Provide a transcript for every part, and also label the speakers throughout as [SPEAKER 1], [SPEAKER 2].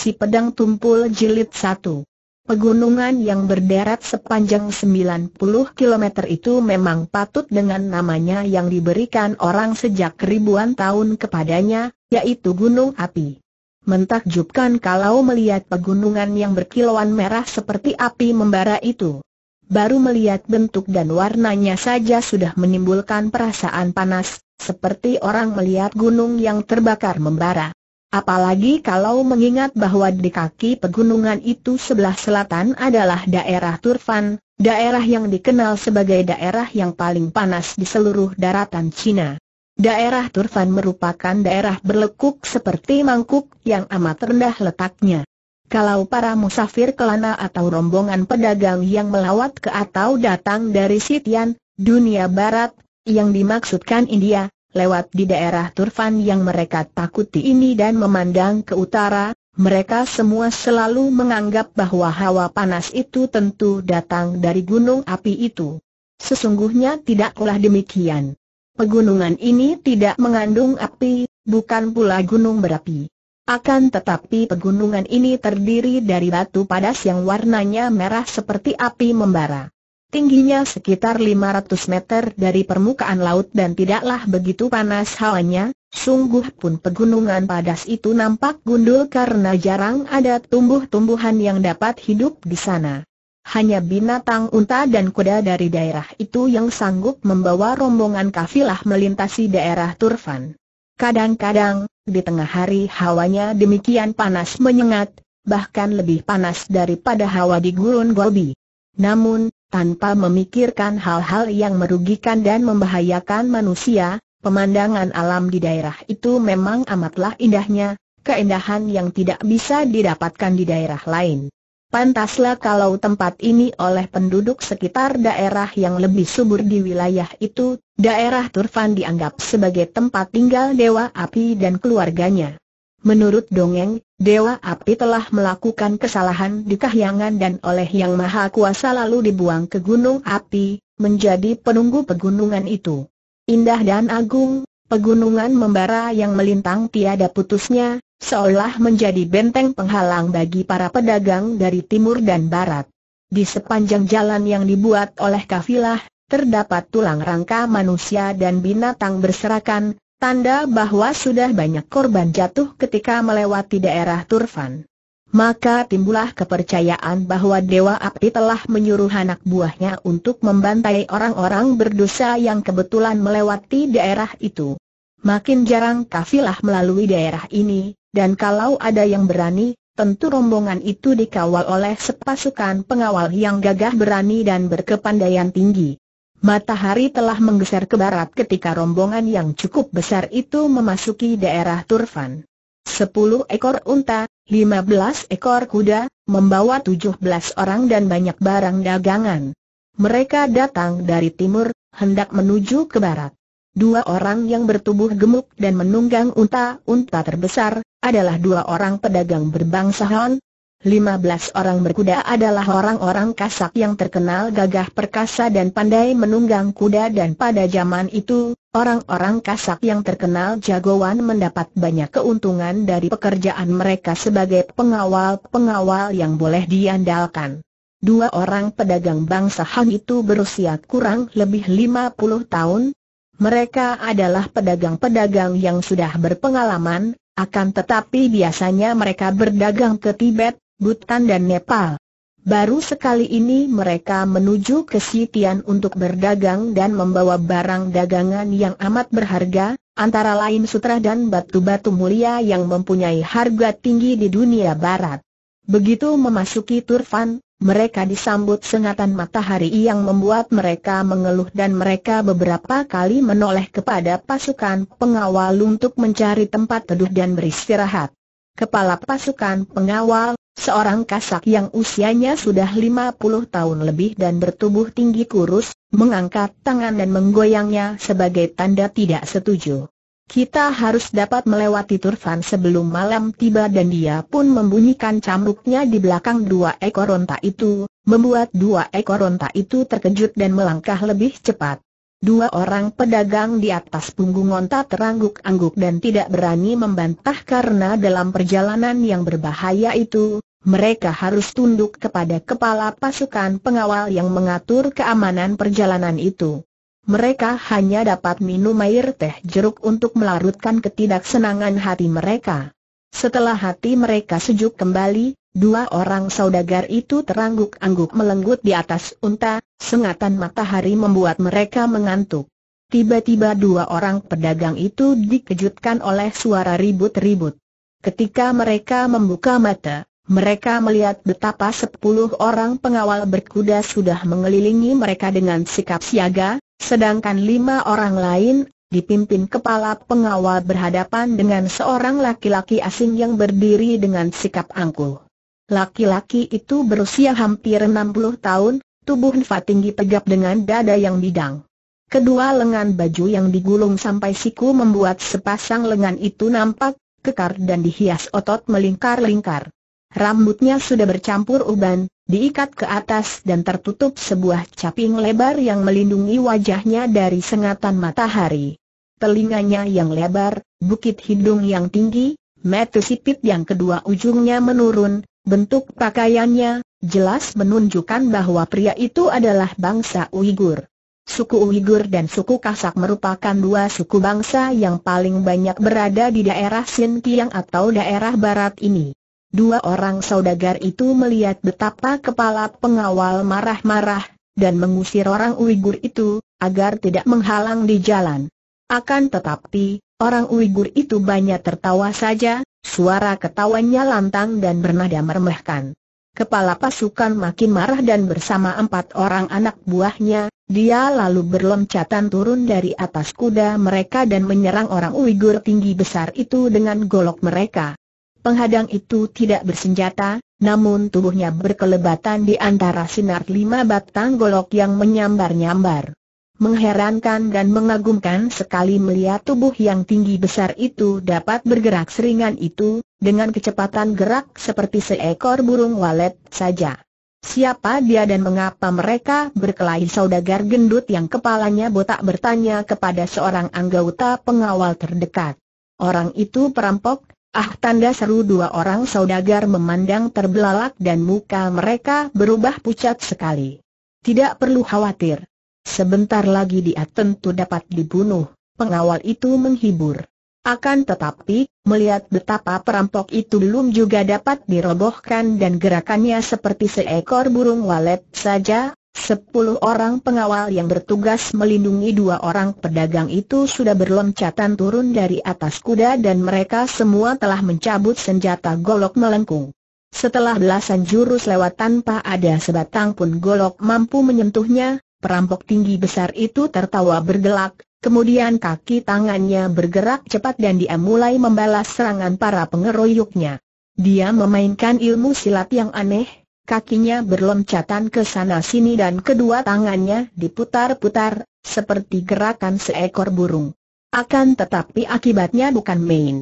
[SPEAKER 1] Si Pedang Tumpul Jilid 1 Pegunungan yang berderet sepanjang 90 km itu memang patut dengan namanya yang diberikan orang sejak ribuan tahun kepadanya, yaitu Gunung Api. Mentakjubkan kalau melihat pegunungan yang berkilauan merah seperti api membara itu. Baru melihat bentuk dan warnanya saja sudah menimbulkan perasaan panas, seperti orang melihat gunung yang terbakar membara. Apalagi kalau mengingat bahwa di kaki pegunungan itu sebelah selatan adalah daerah Turfan, daerah yang dikenal sebagai daerah yang paling panas di seluruh daratan Cina. Daerah Turfan merupakan daerah berlekuk seperti mangkuk yang amat rendah letaknya. Kalau para musafir kelana atau rombongan pedagang yang melawat ke atau datang dari Sitian, dunia barat, yang dimaksudkan India, lewat di daerah Turfan yang mereka takuti ini dan memandang ke utara, mereka semua selalu menganggap bahwa hawa panas itu tentu datang dari gunung api itu. Sesungguhnya tidaklah demikian. Pegunungan ini tidak mengandung api, bukan pula gunung berapi. Akan tetapi pegunungan ini terdiri dari batu padas yang warnanya merah seperti api membara. Tingginya sekitar 500 meter dari permukaan laut dan tidaklah begitu panas hawanya, sungguh pun pegunungan padas itu nampak gundul karena jarang ada tumbuh-tumbuhan yang dapat hidup di sana. Hanya binatang unta dan kuda dari daerah itu yang sanggup membawa rombongan kafilah melintasi daerah Turfan. Kadang-kadang, di tengah hari hawanya demikian panas menyengat, bahkan lebih panas daripada hawa di Gurun Gobi. Namun, tanpa memikirkan hal-hal yang merugikan dan membahayakan manusia, pemandangan alam di daerah itu memang amatlah indahnya, keindahan yang tidak bisa didapatkan di daerah lain. Pantaslah kalau tempat ini oleh penduduk sekitar daerah yang lebih subur di wilayah itu, daerah Turfan dianggap sebagai tempat tinggal Dewa Api dan keluarganya. Menurut dongeng, Dewa Api telah melakukan kesalahan di kahyangan dan oleh Yang Maha Kuasa lalu dibuang ke Gunung Api, menjadi penunggu pegunungan itu. Indah dan agung, pegunungan membara yang melintang tiada putusnya, seolah menjadi benteng penghalang bagi para pedagang dari timur dan barat. Di sepanjang jalan yang dibuat oleh kafilah, terdapat tulang rangka manusia dan binatang berserakan, tanda bahwa sudah banyak korban jatuh ketika melewati daerah Turfan. Maka timbullah kepercayaan bahwa Dewa Api telah menyuruh anak buahnya untuk membantai orang-orang berdosa yang kebetulan melewati daerah itu. Makin jarang kafilah melalui daerah ini, dan kalau ada yang berani, tentu rombongan itu dikawal oleh sepasukan pengawal yang gagah berani dan berkepandaian tinggi. Matahari telah menggeser ke barat ketika rombongan yang cukup besar itu memasuki daerah Turfan. Sepuluh ekor unta, lima belas ekor kuda, membawa tujuh belas orang dan banyak barang dagangan. Mereka datang dari timur, hendak menuju ke barat. Dua orang yang bertubuh gemuk dan menunggang unta-unta terbesar, adalah dua orang pedagang berbangsa Han, 15 orang berkuda adalah orang-orang kasak yang terkenal gagah perkasa dan pandai menunggang kuda dan pada zaman itu, orang-orang kasak yang terkenal jagoan mendapat banyak keuntungan dari pekerjaan mereka sebagai pengawal-pengawal yang boleh diandalkan. Dua orang pedagang bangsa Han itu berusia kurang lebih 50 tahun. Mereka adalah pedagang-pedagang yang sudah berpengalaman, akan tetapi biasanya mereka berdagang ke Tibet, Bhutan dan Nepal. Baru sekali ini mereka menuju ke Sitian untuk berdagang dan membawa barang dagangan yang amat berharga, antara lain sutra dan batu-batu mulia yang mempunyai harga tinggi di dunia barat. Begitu memasuki Turfan, mereka disambut sengatan matahari yang membuat mereka mengeluh dan mereka beberapa kali menoleh kepada pasukan pengawal untuk mencari tempat teduh dan beristirahat. Kepala pasukan pengawal, Seorang kasak yang usianya sudah 50 tahun lebih dan bertubuh tinggi kurus, mengangkat tangan dan menggoyangnya sebagai tanda tidak setuju. Kita harus dapat melewati Turfan sebelum malam tiba dan dia pun membunyikan cambuknya di belakang dua ekor onta itu, membuat dua ekor onta itu terkejut dan melangkah lebih cepat. Dua orang pedagang di atas punggung onta terangguk-angguk dan tidak berani membantah karena dalam perjalanan yang berbahaya itu, mereka harus tunduk kepada kepala pasukan pengawal yang mengatur keamanan perjalanan itu. Mereka hanya dapat minum air teh jeruk untuk melarutkan ketidaksenangan hati mereka. Setelah hati mereka sejuk kembali, dua orang saudagar itu terangguk-angguk melenggut di atas unta, Sengatan matahari membuat mereka mengantuk. Tiba-tiba dua orang pedagang itu dikejutkan oleh suara ribut-ribut. Ketika mereka membuka mata, mereka melihat betapa sepuluh orang pengawal berkuda sudah mengelilingi mereka dengan sikap siaga, sedangkan lima orang lain, dipimpin kepala pengawal berhadapan dengan seorang laki-laki asing yang berdiri dengan sikap angkuh. Laki-laki itu berusia hampir 60 tahun, tubuh Nfa tinggi tegap dengan dada yang bidang. Kedua lengan baju yang digulung sampai siku membuat sepasang lengan itu nampak, kekar dan dihias otot melingkar-lingkar. Rambutnya sudah bercampur uban, diikat ke atas dan tertutup sebuah caping lebar yang melindungi wajahnya dari sengatan matahari. Telinganya yang lebar, bukit hidung yang tinggi, mata sipit yang kedua ujungnya menurun, bentuk pakaiannya, jelas menunjukkan bahwa pria itu adalah bangsa Uighur. Suku Uighur dan suku Kasak merupakan dua suku bangsa yang paling banyak berada di daerah Xinjiang atau daerah barat ini. Dua orang saudagar itu melihat betapa kepala pengawal marah-marah, dan mengusir orang Uighur itu, agar tidak menghalang di jalan. Akan tetapi, orang Uighur itu banyak tertawa saja, suara ketawanya lantang dan bernada meremehkan. Kepala pasukan makin marah dan bersama empat orang anak buahnya, dia lalu berloncatan turun dari atas kuda mereka dan menyerang orang Uighur tinggi besar itu dengan golok mereka. Penghadang itu tidak bersenjata, namun tubuhnya berkelebatan di antara sinar lima batang golok yang menyambar-nyambar. Mengherankan dan mengagumkan sekali melihat tubuh yang tinggi besar itu dapat bergerak seringan itu, dengan kecepatan gerak seperti seekor burung walet saja. Siapa dia dan mengapa mereka berkelahi saudagar gendut yang kepalanya botak bertanya kepada seorang anggota pengawal terdekat. Orang itu perampok, ah tanda seru dua orang saudagar memandang terbelalak dan muka mereka berubah pucat sekali. Tidak perlu khawatir. Sebentar lagi dia tentu dapat dibunuh, pengawal itu menghibur. Akan tetapi, melihat betapa perampok itu belum juga dapat dirobohkan dan gerakannya seperti seekor burung walet saja, sepuluh orang pengawal yang bertugas melindungi dua orang pedagang itu sudah berloncatan turun dari atas kuda dan mereka semua telah mencabut senjata golok melengkung. Setelah belasan jurus lewat tanpa ada sebatang pun golok mampu menyentuhnya, perampok tinggi besar itu tertawa bergelak, Kemudian kaki tangannya bergerak cepat dan dia mulai membalas serangan para pengeroyoknya. Dia memainkan ilmu silat yang aneh, kakinya berloncatan ke sana-sini dan kedua tangannya diputar-putar, seperti gerakan seekor burung. Akan tetapi akibatnya bukan main.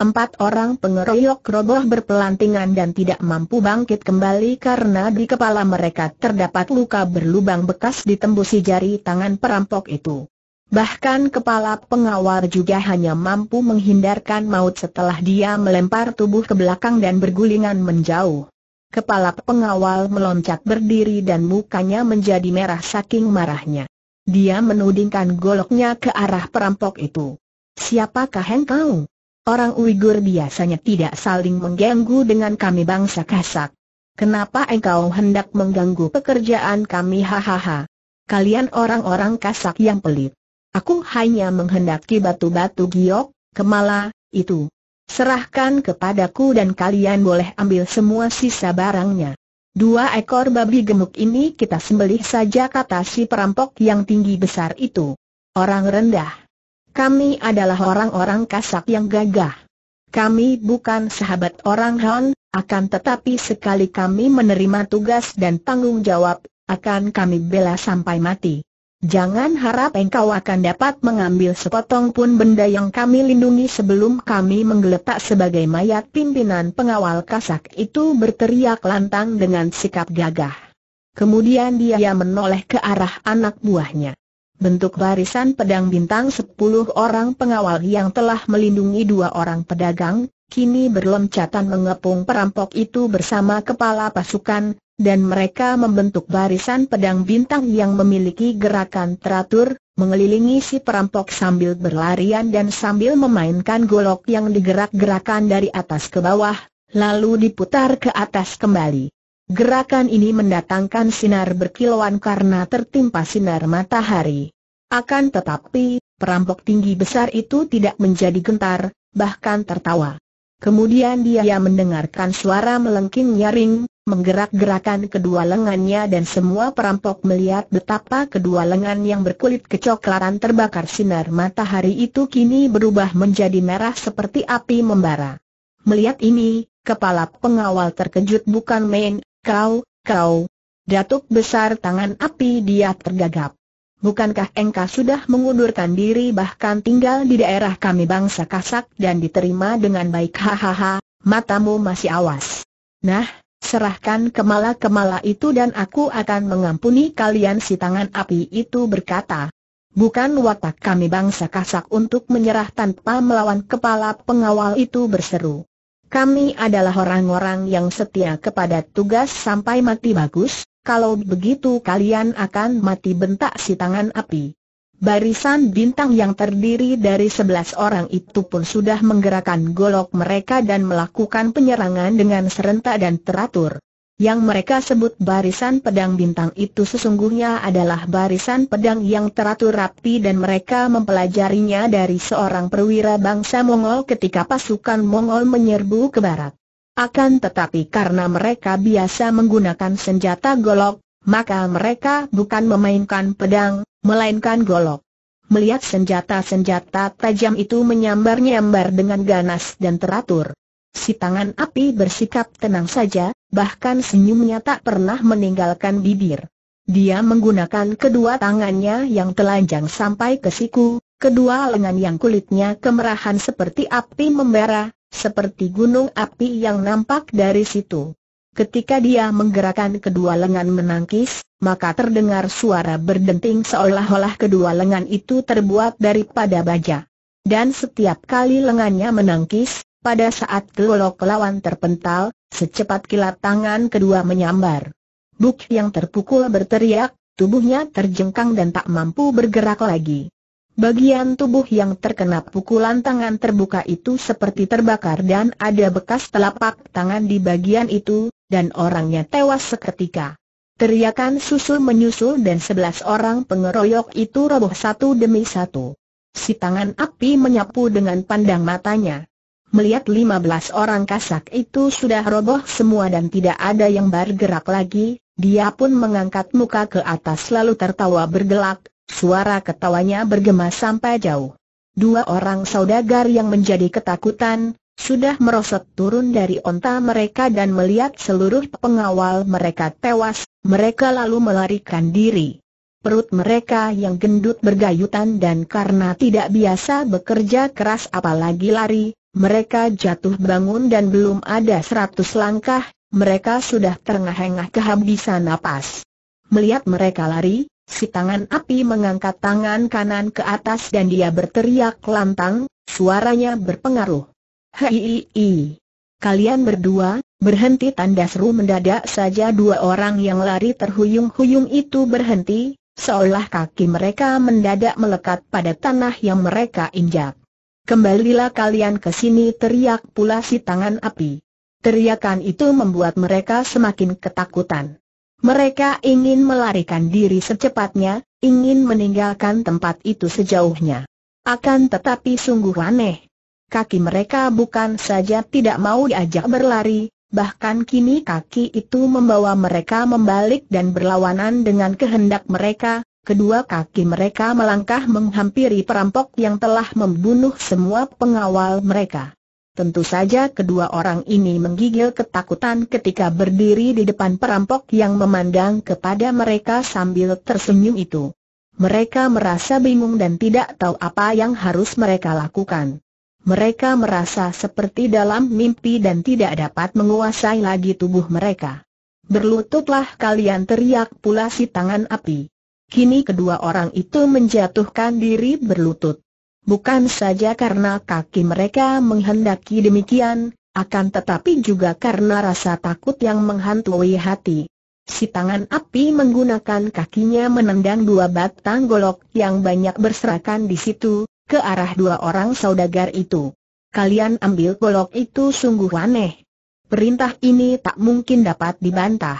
[SPEAKER 1] Empat orang pengeroyok roboh berpelantingan dan tidak mampu bangkit kembali karena di kepala mereka terdapat luka berlubang bekas ditembusi jari tangan perampok itu. Bahkan kepala pengawal juga hanya mampu menghindarkan maut setelah dia melempar tubuh ke belakang dan bergulingan menjauh. Kepala pengawal meloncat berdiri dan mukanya menjadi merah saking marahnya. Dia menudingkan goloknya ke arah perampok itu. Siapakah engkau? Orang Uighur biasanya tidak saling mengganggu dengan kami bangsa Kasak. Kenapa engkau hendak mengganggu pekerjaan kami hahaha? Kalian orang-orang Kasak yang pelit. Aku hanya menghendaki batu-batu giok, kemala, itu. Serahkan kepadaku dan kalian boleh ambil semua sisa barangnya. Dua ekor babi gemuk ini kita sembelih saja kata si perampok yang tinggi besar itu. Orang rendah. Kami adalah orang-orang kasak yang gagah. Kami bukan sahabat orang Han, akan tetapi sekali kami menerima tugas dan tanggung jawab, akan kami bela sampai mati. Jangan harap engkau akan dapat mengambil sepotong pun benda yang kami lindungi sebelum kami menggeletak sebagai mayat pimpinan pengawal kasak itu berteriak lantang dengan sikap gagah. Kemudian dia menoleh ke arah anak buahnya. bentuk barisan pedang bintang sepuluh orang pengawal yang telah melindungi dua orang pedagang, kini berloncatan mengepung perampok itu bersama kepala pasukan, dan mereka membentuk barisan pedang bintang yang memiliki gerakan teratur, mengelilingi si perampok sambil berlarian dan sambil memainkan golok yang digerak-gerakan dari atas ke bawah, lalu diputar ke atas kembali. Gerakan ini mendatangkan sinar berkilauan karena tertimpa sinar matahari. Akan tetapi, perampok tinggi besar itu tidak menjadi gentar, bahkan tertawa. Kemudian dia mendengarkan suara melengking nyaring, menggerak-gerakan kedua lengannya dan semua perampok melihat betapa kedua lengan yang berkulit kecoklatan terbakar sinar matahari itu kini berubah menjadi merah seperti api membara. Melihat ini, kepala pengawal terkejut bukan main, Kau, kau. Datuk besar tangan api dia tergagap. Bukankah engkau sudah mengundurkan diri bahkan tinggal di daerah kami bangsa kasak dan diterima dengan baik hahaha, matamu masih awas. Nah, serahkan kemala-kemala itu dan aku akan mengampuni kalian si tangan api itu berkata. Bukan watak kami bangsa kasak untuk menyerah tanpa melawan kepala pengawal itu berseru. Kami adalah orang-orang yang setia kepada tugas sampai mati bagus, kalau begitu kalian akan mati bentak si tangan api. Barisan bintang yang terdiri dari sebelas orang itu pun sudah menggerakkan golok mereka dan melakukan penyerangan dengan serentak dan teratur. Yang mereka sebut barisan pedang bintang itu sesungguhnya adalah barisan pedang yang teratur rapi dan mereka mempelajarinya dari seorang perwira bangsa Mongol ketika pasukan Mongol menyerbu ke barat. Akan tetapi karena mereka biasa menggunakan senjata golok, maka mereka bukan memainkan pedang, melainkan golok. Melihat senjata-senjata tajam itu menyambar-nyambar dengan ganas dan teratur. Si tangan api bersikap tenang saja, bahkan senyumnya tak pernah meninggalkan bibir. Dia menggunakan kedua tangannya yang telanjang sampai ke siku, kedua lengan yang kulitnya kemerahan seperti api membara, seperti gunung api yang nampak dari situ. Ketika dia menggerakkan kedua lengan menangkis, maka terdengar suara berdenting seolah-olah kedua lengan itu terbuat daripada baja. Dan setiap kali lengannya menangkis, pada saat kelolok lawan terpental, Secepat kilat tangan kedua menyambar. Buk yang terpukul berteriak, tubuhnya terjengkang dan tak mampu bergerak lagi. Bagian tubuh yang terkena pukulan tangan terbuka itu seperti terbakar dan ada bekas telapak tangan di bagian itu, dan orangnya tewas seketika. Teriakan susul menyusul dan sebelas orang pengeroyok itu roboh satu demi satu. Si tangan api menyapu dengan pandang matanya. Melihat 15 orang kasak itu sudah roboh semua dan tidak ada yang bergerak lagi, dia pun mengangkat muka ke atas lalu tertawa bergelak, suara ketawanya bergema sampai jauh. Dua orang saudagar yang menjadi ketakutan, sudah merosot turun dari onta mereka dan melihat seluruh pengawal mereka tewas, mereka lalu melarikan diri. Perut mereka yang gendut bergayutan dan karena tidak biasa bekerja keras apalagi lari, mereka jatuh bangun dan belum ada seratus langkah, mereka sudah terengah-engah kehabisan napas. Melihat mereka lari, si tangan api mengangkat tangan kanan ke atas dan dia berteriak lantang, suaranya berpengaruh. Hei, kalian berdua, berhenti tanda seru mendadak saja dua orang yang lari terhuyung-huyung itu berhenti, seolah kaki mereka mendadak melekat pada tanah yang mereka injak. Kembalilah kalian ke sini teriak pula si tangan api. Teriakan itu membuat mereka semakin ketakutan. Mereka ingin melarikan diri secepatnya, ingin meninggalkan tempat itu sejauhnya. Akan tetapi sungguh aneh. Kaki mereka bukan saja tidak mau diajak berlari, bahkan kini kaki itu membawa mereka membalik dan berlawanan dengan kehendak mereka, kedua kaki mereka melangkah menghampiri perampok yang telah membunuh semua pengawal mereka. Tentu saja kedua orang ini menggigil ketakutan ketika berdiri di depan perampok yang memandang kepada mereka sambil tersenyum itu. Mereka merasa bingung dan tidak tahu apa yang harus mereka lakukan. Mereka merasa seperti dalam mimpi dan tidak dapat menguasai lagi tubuh mereka. Berlututlah kalian teriak pula si tangan api. Kini kedua orang itu menjatuhkan diri berlutut. Bukan saja karena kaki mereka menghendaki demikian, akan tetapi juga karena rasa takut yang menghantui hati. Si tangan api menggunakan kakinya menendang dua batang golok yang banyak berserakan di situ, ke arah dua orang saudagar itu. Kalian ambil golok itu sungguh aneh. Perintah ini tak mungkin dapat dibantah.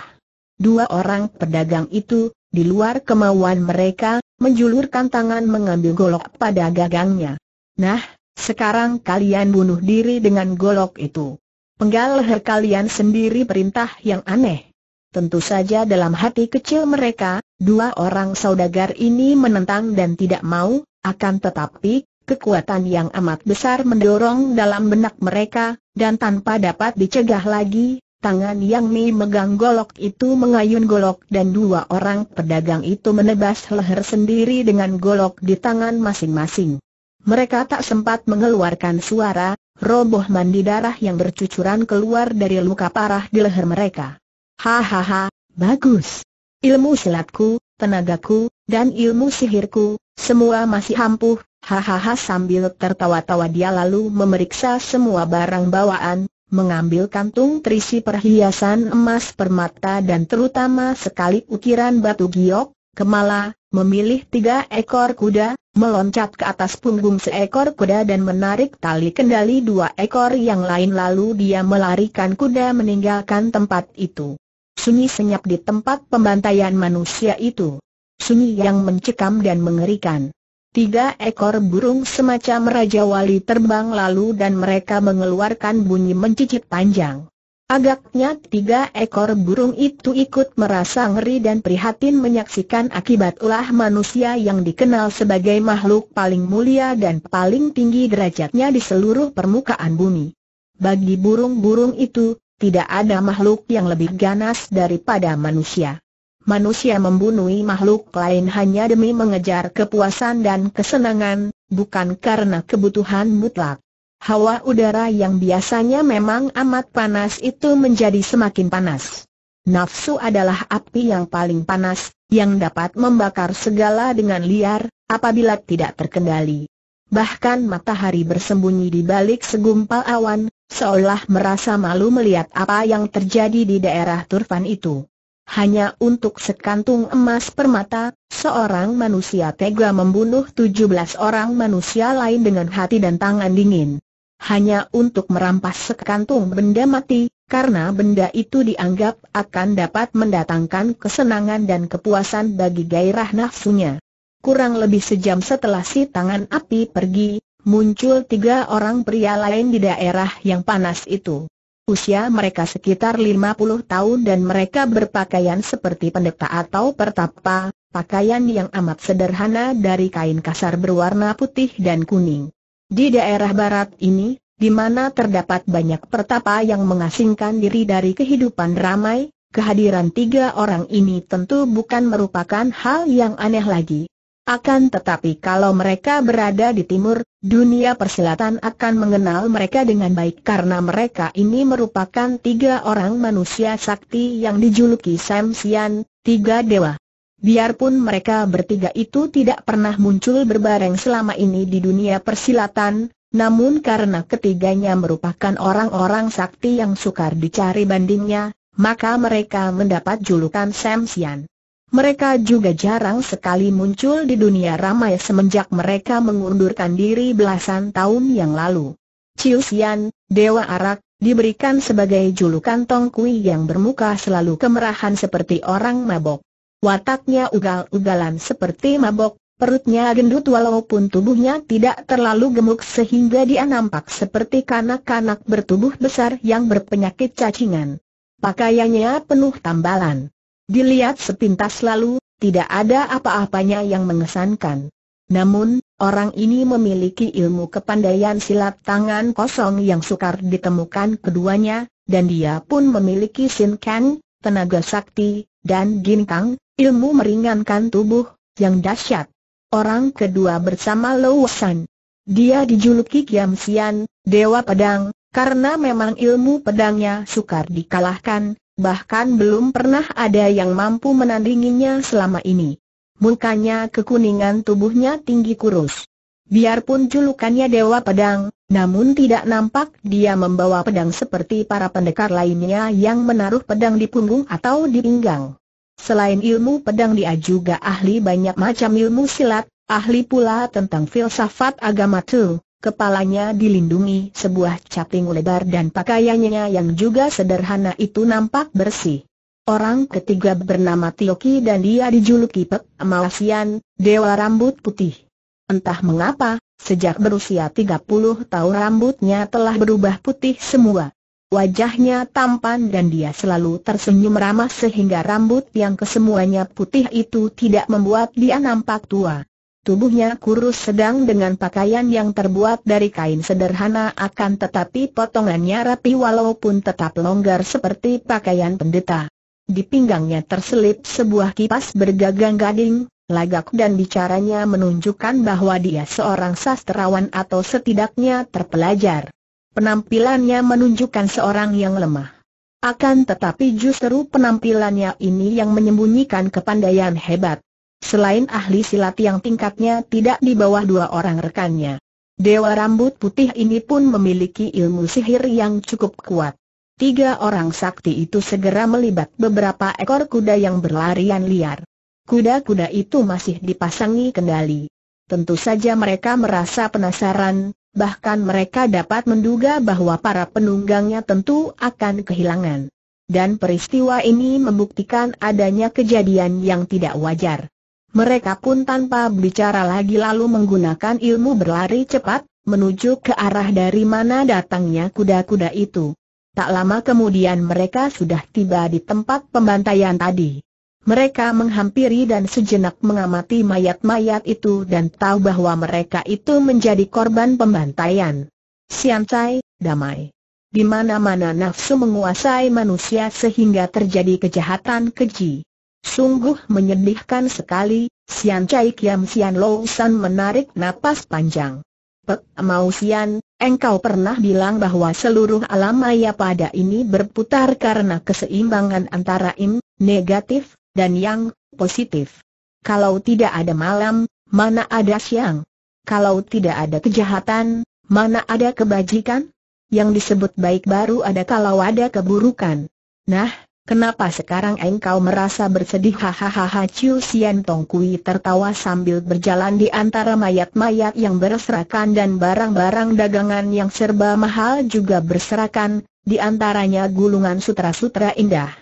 [SPEAKER 1] Dua orang pedagang itu, di luar kemauan mereka, menjulurkan tangan mengambil golok pada gagangnya. Nah, sekarang kalian bunuh diri dengan golok itu. Penggal leher kalian sendiri perintah yang aneh. Tentu saja dalam hati kecil mereka, dua orang saudagar ini menentang dan tidak mau, akan tetapi, kekuatan yang amat besar mendorong dalam benak mereka, dan tanpa dapat dicegah lagi, tangan yang Mi megang golok itu mengayun golok dan dua orang pedagang itu menebas leher sendiri dengan golok di tangan masing-masing. Mereka tak sempat mengeluarkan suara, roboh mandi darah yang bercucuran keluar dari luka parah di leher mereka. Hahaha, bagus. Ilmu silatku, tenagaku, dan ilmu sihirku, semua masih ampuh, hahaha sambil tertawa-tawa dia lalu memeriksa semua barang bawaan, mengambil kantung terisi perhiasan emas permata dan terutama sekali ukiran batu giok, kemala, memilih tiga ekor kuda, meloncat ke atas punggung seekor kuda dan menarik tali kendali dua ekor yang lain lalu dia melarikan kuda meninggalkan tempat itu. Sunyi senyap di tempat pembantaian manusia itu. Sunyi yang mencekam dan mengerikan. Tiga ekor burung semacam Raja Wali terbang lalu dan mereka mengeluarkan bunyi mencicit panjang. Agaknya tiga ekor burung itu ikut merasa ngeri dan prihatin menyaksikan akibat ulah manusia yang dikenal sebagai makhluk paling mulia dan paling tinggi derajatnya di seluruh permukaan bumi. Bagi burung-burung itu, tidak ada makhluk yang lebih ganas daripada manusia. Manusia membunuh makhluk lain hanya demi mengejar kepuasan dan kesenangan, bukan karena kebutuhan mutlak. Hawa udara yang biasanya memang amat panas itu menjadi semakin panas. Nafsu adalah api yang paling panas, yang dapat membakar segala dengan liar, apabila tidak terkendali. Bahkan matahari bersembunyi di balik segumpal awan, seolah merasa malu melihat apa yang terjadi di daerah Turfan itu. Hanya untuk sekantung emas permata, seorang manusia tega membunuh 17 orang manusia lain dengan hati dan tangan dingin. Hanya untuk merampas sekantung benda mati, karena benda itu dianggap akan dapat mendatangkan kesenangan dan kepuasan bagi gairah nafsunya. Kurang lebih sejam setelah si tangan api pergi, muncul tiga orang pria lain di daerah yang panas itu. Usia mereka sekitar 50 tahun dan mereka berpakaian seperti pendeta atau pertapa, pakaian yang amat sederhana dari kain kasar berwarna putih dan kuning. Di daerah barat ini, di mana terdapat banyak pertapa yang mengasingkan diri dari kehidupan ramai, kehadiran tiga orang ini tentu bukan merupakan hal yang aneh lagi. Akan tetapi kalau mereka berada di timur, dunia persilatan akan mengenal mereka dengan baik karena mereka ini merupakan tiga orang manusia sakti yang dijuluki Sam Sian, tiga dewa. Biarpun mereka bertiga itu tidak pernah muncul berbareng selama ini di dunia persilatan, namun karena ketiganya merupakan orang-orang sakti yang sukar dicari bandingnya, maka mereka mendapat julukan Sam Sian. Mereka juga jarang sekali muncul di dunia ramai semenjak mereka mengundurkan diri belasan tahun yang lalu. Ciu Xian, Dewa Arak, diberikan sebagai julukan Tong Kui yang bermuka selalu kemerahan seperti orang mabok. Wataknya ugal-ugalan seperti mabok, perutnya gendut walaupun tubuhnya tidak terlalu gemuk sehingga dia nampak seperti kanak-kanak bertubuh besar yang berpenyakit cacingan. Pakaiannya penuh tambalan. Dilihat sepintas lalu, tidak ada apa-apanya yang mengesankan. Namun, orang ini memiliki ilmu kepandaian silat tangan kosong yang sukar ditemukan keduanya, dan dia pun memiliki Sin Kang, tenaga sakti, dan ginkang, ilmu meringankan tubuh, yang dahsyat. Orang kedua bersama Lo San. Dia dijuluki Kiam Sian, Dewa Pedang, karena memang ilmu pedangnya sukar dikalahkan, bahkan belum pernah ada yang mampu menandinginya selama ini. Mukanya kekuningan tubuhnya tinggi kurus. Biarpun julukannya Dewa Pedang, namun tidak nampak dia membawa pedang seperti para pendekar lainnya yang menaruh pedang di punggung atau di pinggang. Selain ilmu pedang dia juga ahli banyak macam ilmu silat, ahli pula tentang filsafat agama tuh. Kepalanya dilindungi sebuah caping lebar dan pakaiannya yang juga sederhana itu nampak bersih. Orang ketiga bernama Tioki dan dia dijuluki Pek Mawasian, Dewa Rambut Putih. Entah mengapa, sejak berusia 30 tahun rambutnya telah berubah putih semua. Wajahnya tampan dan dia selalu tersenyum ramah sehingga rambut yang kesemuanya putih itu tidak membuat dia nampak tua. Tubuhnya kurus sedang dengan pakaian yang terbuat dari kain sederhana akan tetapi potongannya rapi walaupun tetap longgar seperti pakaian pendeta. Di pinggangnya terselip sebuah kipas bergagang gading, lagak dan bicaranya menunjukkan bahwa dia seorang sastrawan atau setidaknya terpelajar. Penampilannya menunjukkan seorang yang lemah. Akan tetapi justru penampilannya ini yang menyembunyikan kepandaian hebat. Selain ahli silat yang tingkatnya tidak di bawah dua orang rekannya. Dewa rambut putih ini pun memiliki ilmu sihir yang cukup kuat. Tiga orang sakti itu segera melibat beberapa ekor kuda yang berlarian liar. Kuda-kuda itu masih dipasangi kendali. Tentu saja mereka merasa penasaran, bahkan mereka dapat menduga bahwa para penunggangnya tentu akan kehilangan. Dan peristiwa ini membuktikan adanya kejadian yang tidak wajar. Mereka pun tanpa bicara lagi lalu menggunakan ilmu berlari cepat, menuju ke arah dari mana datangnya kuda-kuda itu. Tak lama kemudian mereka sudah tiba di tempat pembantaian tadi. Mereka menghampiri dan sejenak mengamati mayat-mayat itu dan tahu bahwa mereka itu menjadi korban pembantaian. Sian Cai, damai. Di mana-mana nafsu menguasai manusia sehingga terjadi kejahatan keji. Sungguh menyedihkan sekali, Sian Chai Kiam Sian Lo San menarik napas panjang. Pek Mau Sian, engkau pernah bilang bahwa seluruh alam maya pada ini berputar karena keseimbangan antara im, negatif, dan yang, positif. Kalau tidak ada malam, mana ada siang? Kalau tidak ada kejahatan, mana ada kebajikan? Yang disebut baik baru ada kalau ada keburukan. Nah, Kenapa sekarang engkau merasa bersedih hahaha Chiu Sian Tong Kui tertawa sambil berjalan di antara mayat-mayat yang berserakan dan barang-barang dagangan yang serba mahal juga berserakan, di antaranya gulungan sutra-sutra indah.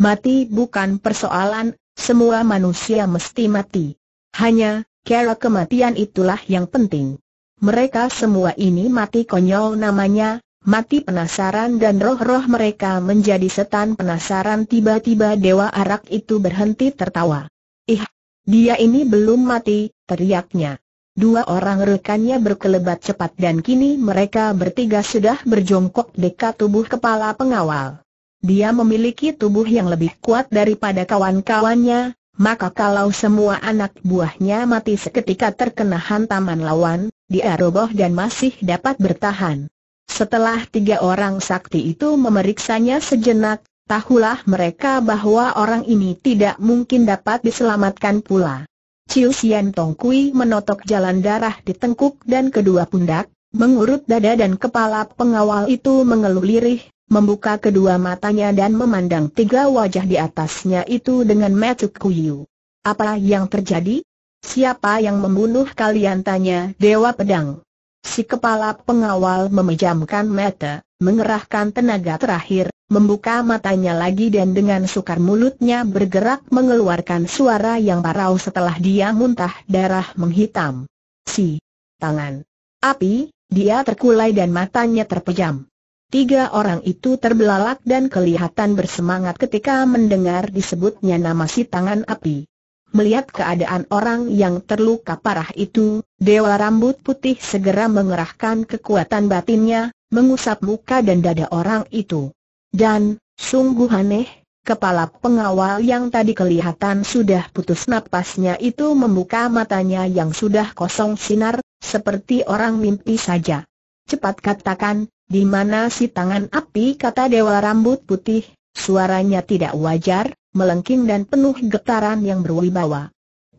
[SPEAKER 1] Mati bukan persoalan, semua manusia mesti mati. Hanya, kera kematian itulah yang penting. Mereka semua ini mati konyol namanya, mati penasaran dan roh-roh mereka menjadi setan penasaran tiba-tiba Dewa Arak itu berhenti tertawa. Ih, dia ini belum mati, teriaknya. Dua orang rekannya berkelebat cepat dan kini mereka bertiga sudah berjongkok dekat tubuh kepala pengawal. Dia memiliki tubuh yang lebih kuat daripada kawan-kawannya, maka kalau semua anak buahnya mati seketika terkena hantaman lawan, dia roboh dan masih dapat bertahan. Setelah tiga orang sakti itu memeriksanya sejenak, tahulah mereka bahwa orang ini tidak mungkin dapat diselamatkan pula. Ciu Sian Tong Kui menotok jalan darah di tengkuk dan kedua pundak, mengurut dada dan kepala pengawal itu mengeluh lirih, membuka kedua matanya dan memandang tiga wajah di atasnya itu dengan metuk kuyu. Apa yang terjadi? Siapa yang membunuh kalian tanya Dewa Pedang. Si kepala pengawal memejamkan mata, mengerahkan tenaga terakhir, membuka matanya lagi dan dengan sukar mulutnya bergerak mengeluarkan suara yang parau setelah dia muntah darah menghitam. Si tangan api, dia terkulai dan matanya terpejam. Tiga orang itu terbelalak dan kelihatan bersemangat ketika mendengar disebutnya nama si tangan api. Melihat keadaan orang yang terluka parah itu, Dewa Rambut Putih segera mengerahkan kekuatan batinnya, mengusap muka dan dada orang itu. Dan, sungguh aneh, kepala pengawal yang tadi kelihatan sudah putus napasnya itu membuka matanya yang sudah kosong sinar, seperti orang mimpi saja. Cepat katakan, di mana si tangan api kata Dewa Rambut Putih, suaranya tidak wajar, melengking dan penuh getaran yang berwibawa.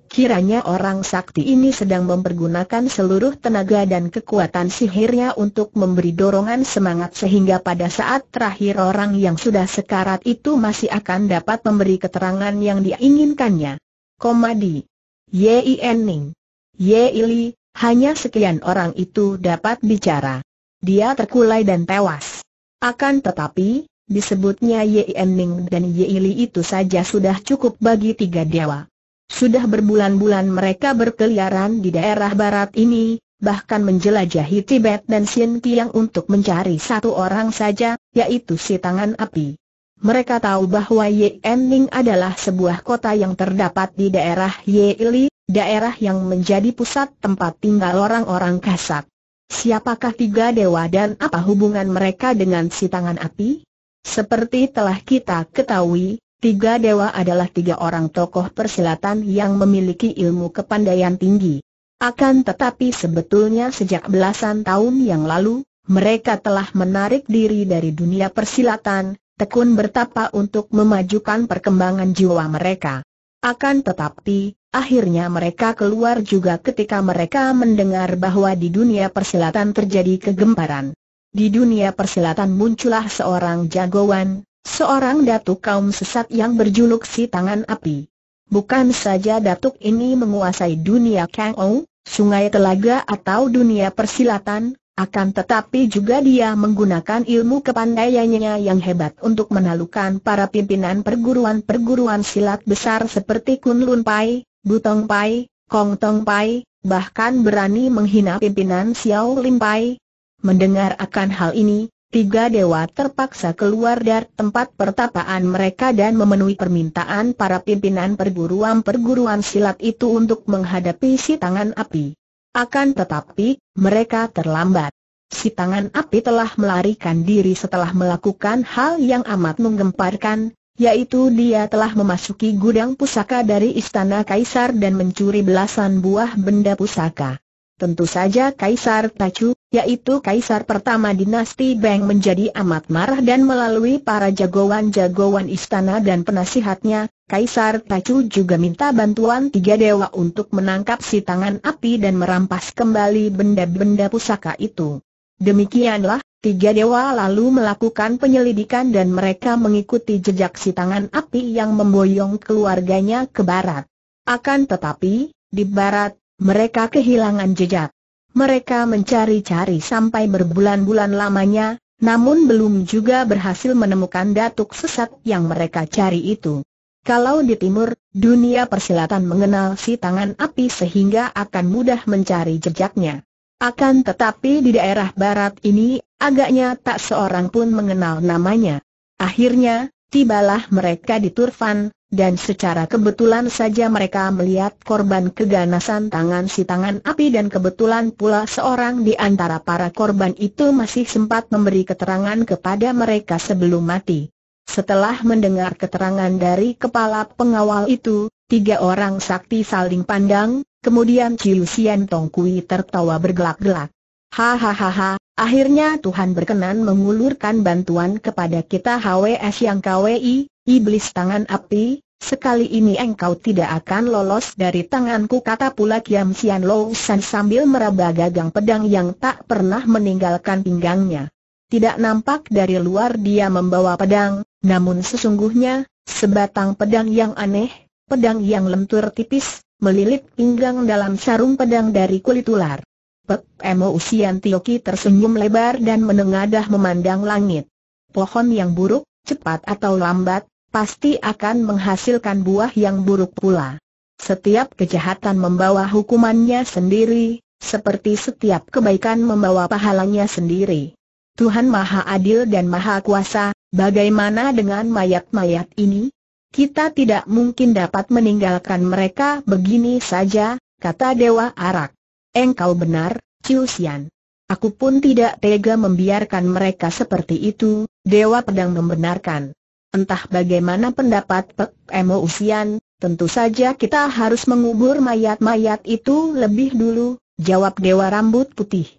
[SPEAKER 1] Kiranya orang sakti ini sedang mempergunakan seluruh tenaga dan kekuatan sihirnya untuk memberi dorongan semangat sehingga pada saat terakhir orang yang sudah sekarat itu masih akan dapat memberi keterangan yang diinginkannya. Komadi Ye Ning Ye Ili, hanya sekian orang itu dapat bicara. Dia terkulai dan tewas. Akan tetapi, disebutnya Ye Ning dan Ye Ili itu saja sudah cukup bagi tiga dewa. Sudah berbulan-bulan mereka berkeliaran di daerah barat ini, bahkan menjelajahi Tibet dan Xinjiang untuk mencari satu orang saja, yaitu si tangan api. Mereka tahu bahwa Ye Enning adalah sebuah kota yang terdapat di daerah Ye Ili, daerah yang menjadi pusat tempat tinggal orang-orang kasak. Siapakah tiga dewa dan apa hubungan mereka dengan si tangan api? Seperti telah kita ketahui, Tiga dewa adalah tiga orang tokoh persilatan yang memiliki ilmu kepandaian tinggi. Akan tetapi sebetulnya sejak belasan tahun yang lalu, mereka telah menarik diri dari dunia persilatan, tekun bertapa untuk memajukan perkembangan jiwa mereka. Akan tetapi, akhirnya mereka keluar juga ketika mereka mendengar bahwa di dunia persilatan terjadi kegemparan. Di dunia persilatan muncullah seorang jagoan, Seorang datuk kaum sesat yang berjuluk si tangan api. Bukan saja datuk ini menguasai dunia Kang Ou, sungai telaga atau dunia persilatan, akan tetapi juga dia menggunakan ilmu kepandaiannya yang hebat untuk menalukan para pimpinan perguruan-perguruan silat besar seperti Kun Lun Pai, Butong Pai, Kong Tong Pai, bahkan berani menghina pimpinan Xiao Lim Pai. Mendengar akan hal ini, tiga dewa terpaksa keluar dari tempat pertapaan mereka dan memenuhi permintaan para pimpinan perguruan-perguruan silat itu untuk menghadapi si tangan api. Akan tetapi, mereka terlambat. Si tangan api telah melarikan diri setelah melakukan hal yang amat menggemparkan, yaitu dia telah memasuki gudang pusaka dari istana kaisar dan mencuri belasan buah benda pusaka. Tentu saja Kaisar Tacu, yaitu Kaisar pertama dinasti Beng menjadi amat marah dan melalui para jagoan-jagoan istana dan penasihatnya, Kaisar Tacu juga minta bantuan tiga dewa untuk menangkap si tangan api dan merampas kembali benda-benda pusaka itu. Demikianlah, tiga dewa lalu melakukan penyelidikan dan mereka mengikuti jejak si tangan api yang memboyong keluarganya ke barat. Akan tetapi, di barat, mereka kehilangan jejak. Mereka mencari-cari sampai berbulan-bulan lamanya, namun belum juga berhasil menemukan datuk sesat yang mereka cari itu. Kalau di timur, dunia persilatan mengenal si tangan api sehingga akan mudah mencari jejaknya. Akan tetapi di daerah barat ini, agaknya tak seorang pun mengenal namanya. Akhirnya, tibalah mereka di Turfan, dan secara kebetulan saja mereka melihat korban keganasan tangan si tangan api dan kebetulan pula seorang di antara para korban itu masih sempat memberi keterangan kepada mereka sebelum mati. Setelah mendengar keterangan dari kepala pengawal itu, tiga orang sakti saling pandang, kemudian Ciu Sian Tong Kui tertawa bergelak-gelak. Hahaha, akhirnya Tuhan berkenan mengulurkan bantuan kepada kita HWS yang KWI, Iblis tangan api, sekali ini engkau tidak akan lolos dari tanganku kata pula Kiam Sian Lo San sambil meraba gagang pedang yang tak pernah meninggalkan pinggangnya. Tidak nampak dari luar dia membawa pedang, namun sesungguhnya, sebatang pedang yang aneh, pedang yang lentur tipis, melilit pinggang dalam sarung pedang dari kulit ular. Pek Emo Usian Tioki tersenyum lebar dan menengadah memandang langit. Pohon yang buruk, cepat atau lambat, pasti akan menghasilkan buah yang buruk pula. Setiap kejahatan membawa hukumannya sendiri, seperti setiap kebaikan membawa pahalanya sendiri. Tuhan Maha Adil dan Maha Kuasa, bagaimana dengan mayat-mayat ini? Kita tidak mungkin dapat meninggalkan mereka begini saja, kata Dewa Arak. Engkau benar, Ciusian. Aku pun tidak tega membiarkan mereka seperti itu, Dewa Pedang membenarkan. Entah bagaimana pendapat Pek Emo Usian, tentu saja kita harus mengubur mayat-mayat itu lebih dulu, jawab Dewa Rambut Putih.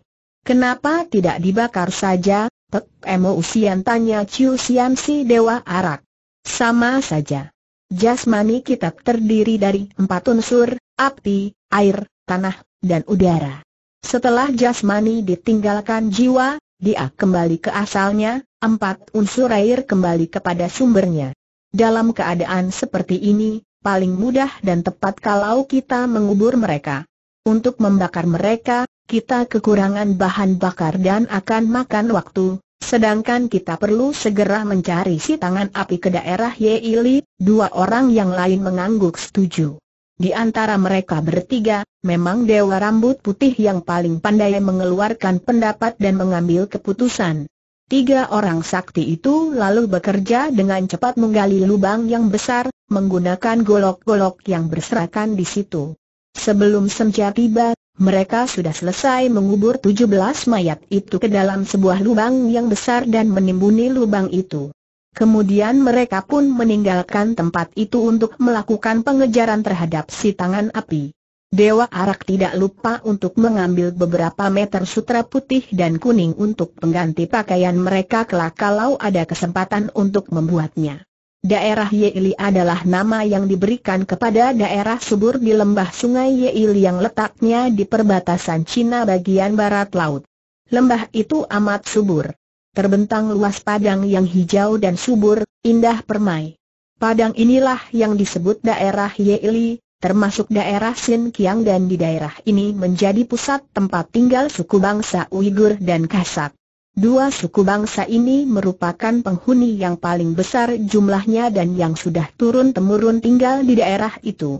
[SPEAKER 1] Kenapa tidak dibakar saja, Pek Emo Usian tanya Ciu Sian si Dewa Arak. Sama saja. Jasmani kita terdiri dari empat unsur, api, air, tanah, dan udara. Setelah jasmani ditinggalkan jiwa, dia kembali ke asalnya, empat unsur air kembali kepada sumbernya. Dalam keadaan seperti ini, paling mudah dan tepat kalau kita mengubur mereka. Untuk membakar mereka, kita kekurangan bahan bakar dan akan makan waktu, sedangkan kita perlu segera mencari si tangan api ke daerah Yeili, dua orang yang lain mengangguk setuju. Di antara mereka bertiga, memang Dewa Rambut Putih yang paling pandai mengeluarkan pendapat dan mengambil keputusan. Tiga orang sakti itu lalu bekerja dengan cepat menggali lubang yang besar, menggunakan golok-golok yang berserakan di situ. Sebelum senja tiba, mereka sudah selesai mengubur 17 mayat itu ke dalam sebuah lubang yang besar dan menimbuni lubang itu. Kemudian mereka pun meninggalkan tempat itu untuk melakukan pengejaran terhadap si tangan api. Dewa Arak tidak lupa untuk mengambil beberapa meter sutra putih dan kuning untuk pengganti pakaian mereka kelak kalau ada kesempatan untuk membuatnya. Daerah Yeili adalah nama yang diberikan kepada daerah subur di lembah sungai Yeili yang letaknya di perbatasan Cina bagian barat laut. Lembah itu amat subur terbentang luas padang yang hijau dan subur, indah permai. Padang inilah yang disebut daerah Yeili, termasuk daerah Sin Kiang dan di daerah ini menjadi pusat tempat tinggal suku bangsa Uighur dan Kasak. Dua suku bangsa ini merupakan penghuni yang paling besar jumlahnya dan yang sudah turun-temurun tinggal di daerah itu.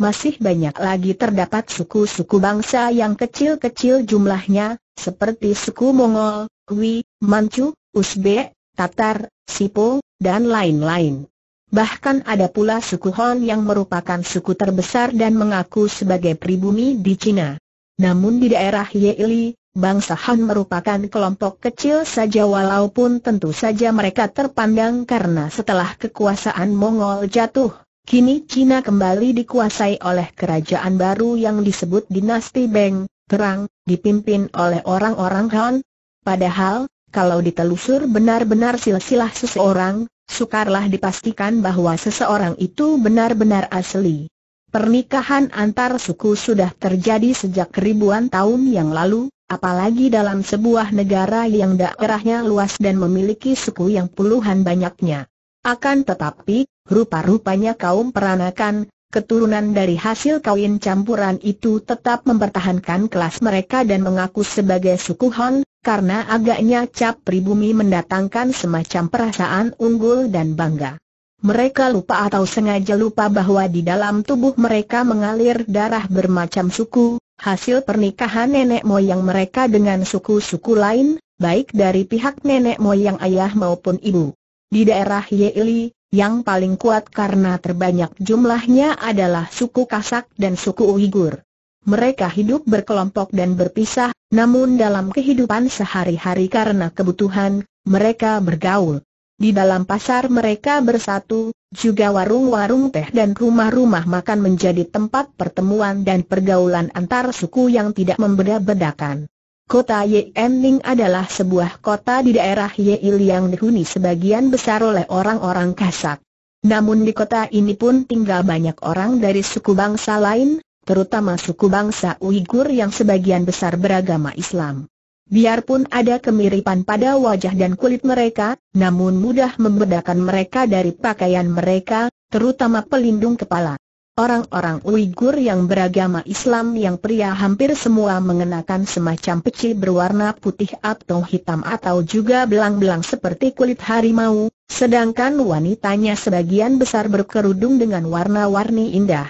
[SPEAKER 1] Masih banyak lagi terdapat suku-suku bangsa yang kecil-kecil jumlahnya, seperti suku Mongol, Hui, Manchu, Uzbek, Tatar, Sipo, dan lain-lain. Bahkan ada pula suku Han yang merupakan suku terbesar dan mengaku sebagai pribumi di Cina. Namun di daerah Yeili, bangsa Han merupakan kelompok kecil saja walaupun tentu saja mereka terpandang karena setelah kekuasaan Mongol jatuh, kini Cina kembali dikuasai oleh kerajaan baru yang disebut dinasti Beng, Terang, dipimpin oleh orang-orang Han, Padahal, kalau ditelusur benar-benar silsilah seseorang, sukarlah dipastikan bahwa seseorang itu benar-benar asli. Pernikahan antar suku sudah terjadi sejak ribuan tahun yang lalu, apalagi dalam sebuah negara yang daerahnya luas dan memiliki suku yang puluhan banyaknya. Akan tetapi, rupa-rupanya kaum peranakan, keturunan dari hasil kawin campuran itu tetap mempertahankan kelas mereka dan mengaku sebagai suku Han, karena agaknya cap pribumi mendatangkan semacam perasaan unggul dan bangga. Mereka lupa atau sengaja lupa bahwa di dalam tubuh mereka mengalir darah bermacam suku, hasil pernikahan nenek moyang mereka dengan suku-suku lain, baik dari pihak nenek moyang ayah maupun ibu. Di daerah Yeili, yang paling kuat karena terbanyak jumlahnya adalah suku Kasak dan suku Uighur. Mereka hidup berkelompok dan berpisah, namun dalam kehidupan sehari-hari karena kebutuhan, mereka bergaul. Di dalam pasar mereka bersatu, juga warung-warung teh dan rumah-rumah makan menjadi tempat pertemuan dan pergaulan antar suku yang tidak membeda-bedakan. Kota Yening adalah sebuah kota di daerah Yeil yang dihuni sebagian besar oleh orang-orang Kasak. Namun di kota ini pun tinggal banyak orang dari suku bangsa lain, terutama suku bangsa Uighur yang sebagian besar beragama Islam. Biarpun ada kemiripan pada wajah dan kulit mereka, namun mudah membedakan mereka dari pakaian mereka, terutama pelindung kepala. Orang-orang Uighur yang beragama Islam yang pria hampir semua mengenakan semacam peci berwarna putih atau hitam atau juga belang-belang seperti kulit harimau, sedangkan wanitanya sebagian besar berkerudung dengan warna-warni indah.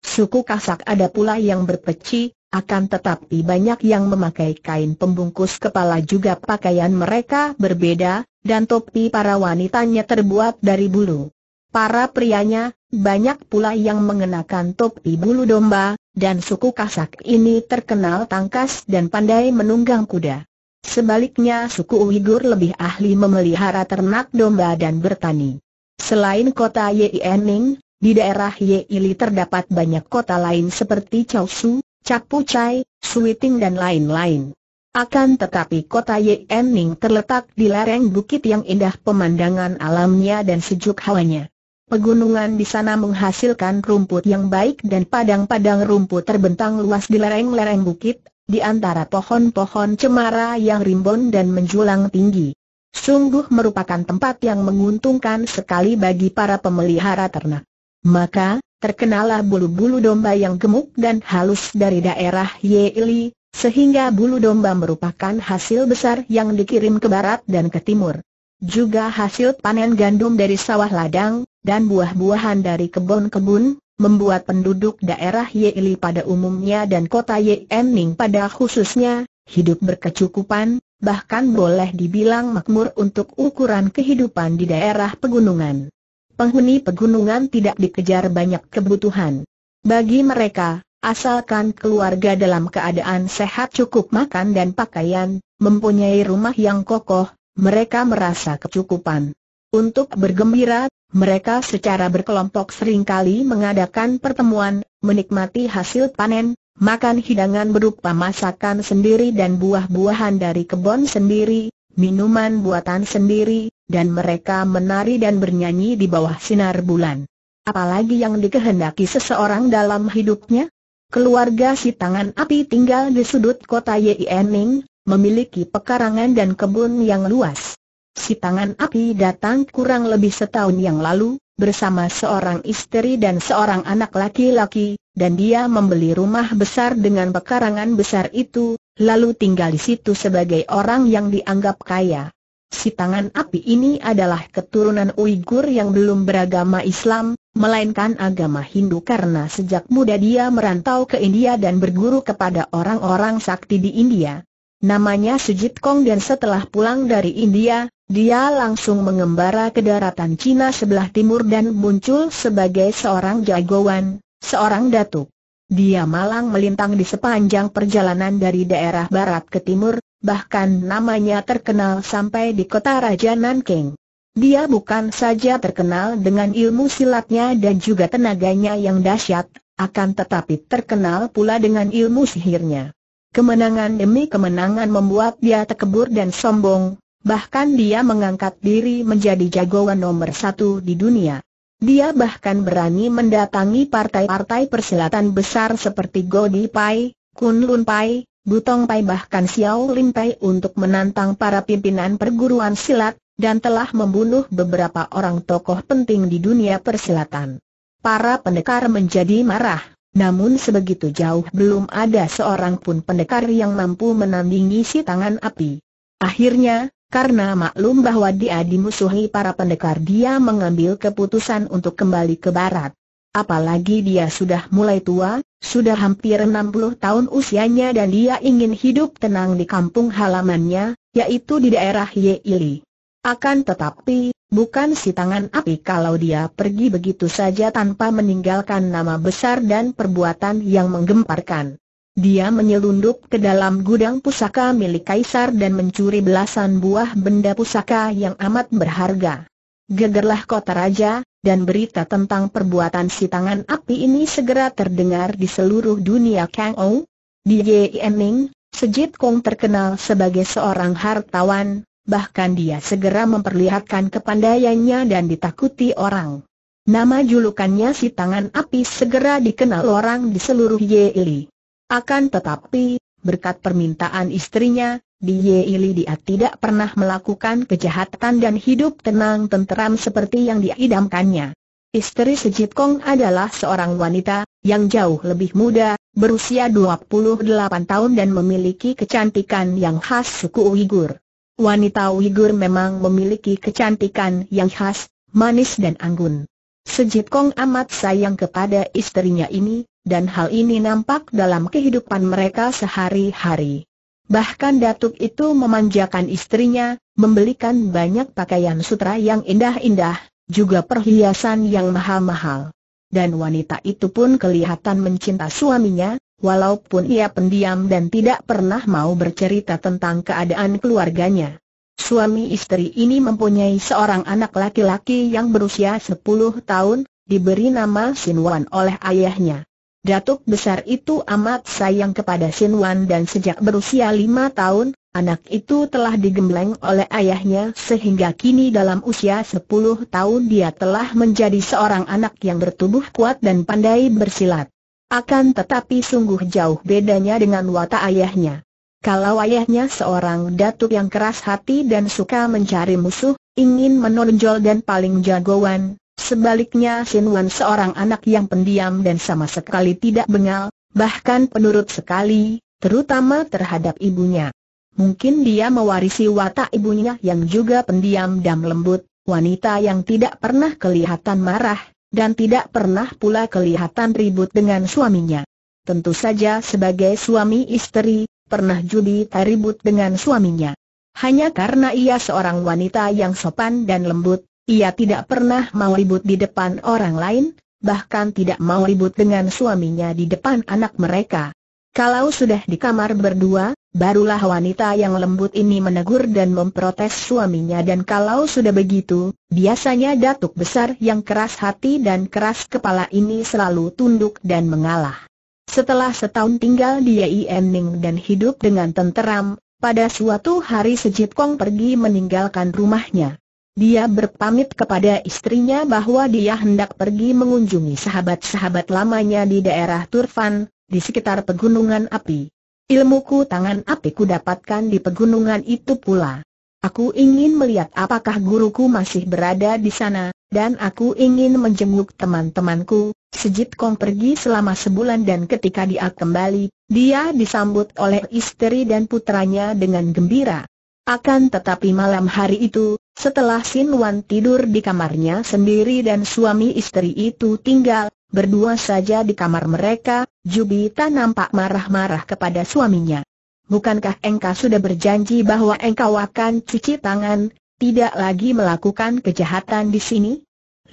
[SPEAKER 1] Suku Kasak ada pula yang berpeci, akan tetapi banyak yang memakai kain pembungkus kepala juga pakaian mereka berbeda, dan topi para wanitanya terbuat dari bulu. Para prianya, banyak pula yang mengenakan topi bulu domba, dan suku Kasak ini terkenal tangkas dan pandai menunggang kuda. Sebaliknya suku Uighur lebih ahli memelihara ternak domba dan bertani. Selain kota Yening, di daerah Yeili terdapat banyak kota lain seperti Chaosu, Capucai, Suiting dan lain-lain. Akan tetapi kota Yening terletak di lereng bukit yang indah pemandangan alamnya dan sejuk hawanya. Pegunungan di sana menghasilkan rumput yang baik dan padang-padang rumput terbentang luas di lereng-lereng bukit, di antara pohon-pohon cemara yang rimbun dan menjulang tinggi. Sungguh merupakan tempat yang menguntungkan sekali bagi para pemelihara ternak. Maka, terkenalah bulu-bulu domba yang gemuk dan halus dari daerah Yeili, sehingga bulu domba merupakan hasil besar yang dikirim ke barat dan ke timur. Juga hasil panen gandum dari sawah ladang, dan buah-buahan dari kebun-kebun, membuat penduduk daerah Yeili pada umumnya dan kota Yening pada khususnya, hidup berkecukupan, bahkan boleh dibilang makmur untuk ukuran kehidupan di daerah pegunungan. Penghuni pegunungan tidak dikejar banyak kebutuhan. Bagi mereka, asalkan keluarga dalam keadaan sehat cukup makan dan pakaian, mempunyai rumah yang kokoh, mereka merasa kecukupan. Untuk bergembira, mereka secara berkelompok sering kali mengadakan pertemuan, menikmati hasil panen, makan hidangan berupa masakan sendiri dan buah-buahan dari kebun sendiri, minuman buatan sendiri, dan mereka menari dan bernyanyi di bawah sinar bulan. Apalagi yang dikehendaki seseorang dalam hidupnya? Keluarga si tangan api tinggal di sudut kota Yening, memiliki pekarangan dan kebun yang luas. Si tangan api datang kurang lebih setahun yang lalu, bersama seorang istri dan seorang anak laki-laki, dan dia membeli rumah besar dengan pekarangan besar itu, lalu tinggal di situ sebagai orang yang dianggap kaya. Si tangan api ini adalah keturunan Uighur yang belum beragama Islam, melainkan agama Hindu karena sejak muda dia merantau ke India dan berguru kepada orang-orang sakti di India. Namanya Sujit Kong dan setelah pulang dari India, dia langsung mengembara ke daratan Cina sebelah timur dan muncul sebagai seorang jagoan, seorang datuk. Dia malang melintang di sepanjang perjalanan dari daerah barat ke timur, bahkan namanya terkenal sampai di kota Raja Nanking. Dia bukan saja terkenal dengan ilmu silatnya dan juga tenaganya yang dahsyat, akan tetapi terkenal pula dengan ilmu sihirnya. Kemenangan demi kemenangan membuat dia tekebur dan sombong, Bahkan dia mengangkat diri menjadi jagoan nomor satu di dunia. Dia bahkan berani mendatangi partai-partai persilatan besar seperti Godi Pai, Kun Lun Pai, Butong Pai bahkan Xiao Lin Pai untuk menantang para pimpinan perguruan silat, dan telah membunuh beberapa orang tokoh penting di dunia persilatan. Para pendekar menjadi marah, namun sebegitu jauh belum ada seorang pun pendekar yang mampu menandingi si tangan api. Akhirnya, karena maklum bahwa dia dimusuhi para pendekar dia mengambil keputusan untuk kembali ke barat. Apalagi dia sudah mulai tua, sudah hampir 60 tahun usianya dan dia ingin hidup tenang di kampung halamannya, yaitu di daerah Yeili. Akan tetapi, bukan si tangan api kalau dia pergi begitu saja tanpa meninggalkan nama besar dan perbuatan yang menggemparkan. Dia menyelundup ke dalam gudang pusaka milik kaisar dan mencuri belasan buah benda pusaka yang amat berharga. Gegerlah kota raja, dan berita tentang perbuatan si tangan api ini segera terdengar di seluruh dunia Kang Ou. Di Yening, Sejit Kong terkenal sebagai seorang hartawan, bahkan dia segera memperlihatkan kepandaiannya dan ditakuti orang. Nama julukannya si tangan api segera dikenal orang di seluruh Yeili. Akan tetapi, berkat permintaan istrinya, di Yeili dia tidak pernah melakukan kejahatan dan hidup tenang tenteram seperti yang diidamkannya. Istri Sejit Kong adalah seorang wanita, yang jauh lebih muda, berusia 28 tahun dan memiliki kecantikan yang khas suku Uighur. Wanita Uighur memang memiliki kecantikan yang khas, manis dan anggun. Sejit Kong amat sayang kepada istrinya ini, dan hal ini nampak dalam kehidupan mereka sehari-hari. Bahkan datuk itu memanjakan istrinya, membelikan banyak pakaian sutra yang indah-indah, juga perhiasan yang mahal-mahal. Dan wanita itu pun kelihatan mencinta suaminya, walaupun ia pendiam dan tidak pernah mau bercerita tentang keadaan keluarganya. Suami istri ini mempunyai seorang anak laki-laki yang berusia 10 tahun, diberi nama Sinwan oleh ayahnya. Datuk besar itu amat sayang kepada Sin Wan dan sejak berusia lima tahun, Anak itu telah digembleng oleh ayahnya sehingga kini dalam usia 10 tahun dia telah menjadi seorang anak yang bertubuh kuat dan pandai bersilat. Akan tetapi sungguh jauh bedanya dengan watak ayahnya. Kalau ayahnya seorang datuk yang keras hati dan suka mencari musuh, ingin menonjol dan paling jagoan, sebaliknya Wan seorang anak yang pendiam dan sama sekali tidak bengal, bahkan penurut sekali, terutama terhadap ibunya. Mungkin dia mewarisi watak ibunya yang juga pendiam dan lembut, wanita yang tidak pernah kelihatan marah, dan tidak pernah pula kelihatan ribut dengan suaminya. Tentu saja sebagai suami istri, pernah Jubi ribut dengan suaminya. Hanya karena ia seorang wanita yang sopan dan lembut, ia tidak pernah mau ribut di depan orang lain, bahkan tidak mau ribut dengan suaminya di depan anak mereka. Kalau sudah di kamar berdua, barulah wanita yang lembut ini menegur dan memprotes suaminya dan kalau sudah begitu, biasanya datuk besar yang keras hati dan keras kepala ini selalu tunduk dan mengalah. Setelah setahun tinggal di Iening dan hidup dengan tenteram, pada suatu hari Sejit Kong pergi meninggalkan rumahnya. Dia berpamit kepada istrinya bahwa dia hendak pergi mengunjungi sahabat-sahabat lamanya di daerah Turfan, di sekitar pegunungan api. Ilmuku tangan api ku dapatkan di pegunungan itu pula. Aku ingin melihat apakah guruku masih berada di sana, dan aku ingin menjenguk teman-temanku. Sejit Kong pergi selama sebulan dan ketika dia kembali, dia disambut oleh istri dan putranya dengan gembira. Akan tetapi malam hari itu, setelah Sin Wan tidur di kamarnya sendiri dan suami istri itu tinggal, Berdua saja di kamar mereka, Jubita nampak marah-marah kepada suaminya. Bukankah engkau sudah berjanji bahwa engkau akan cuci tangan, tidak lagi melakukan kejahatan di sini?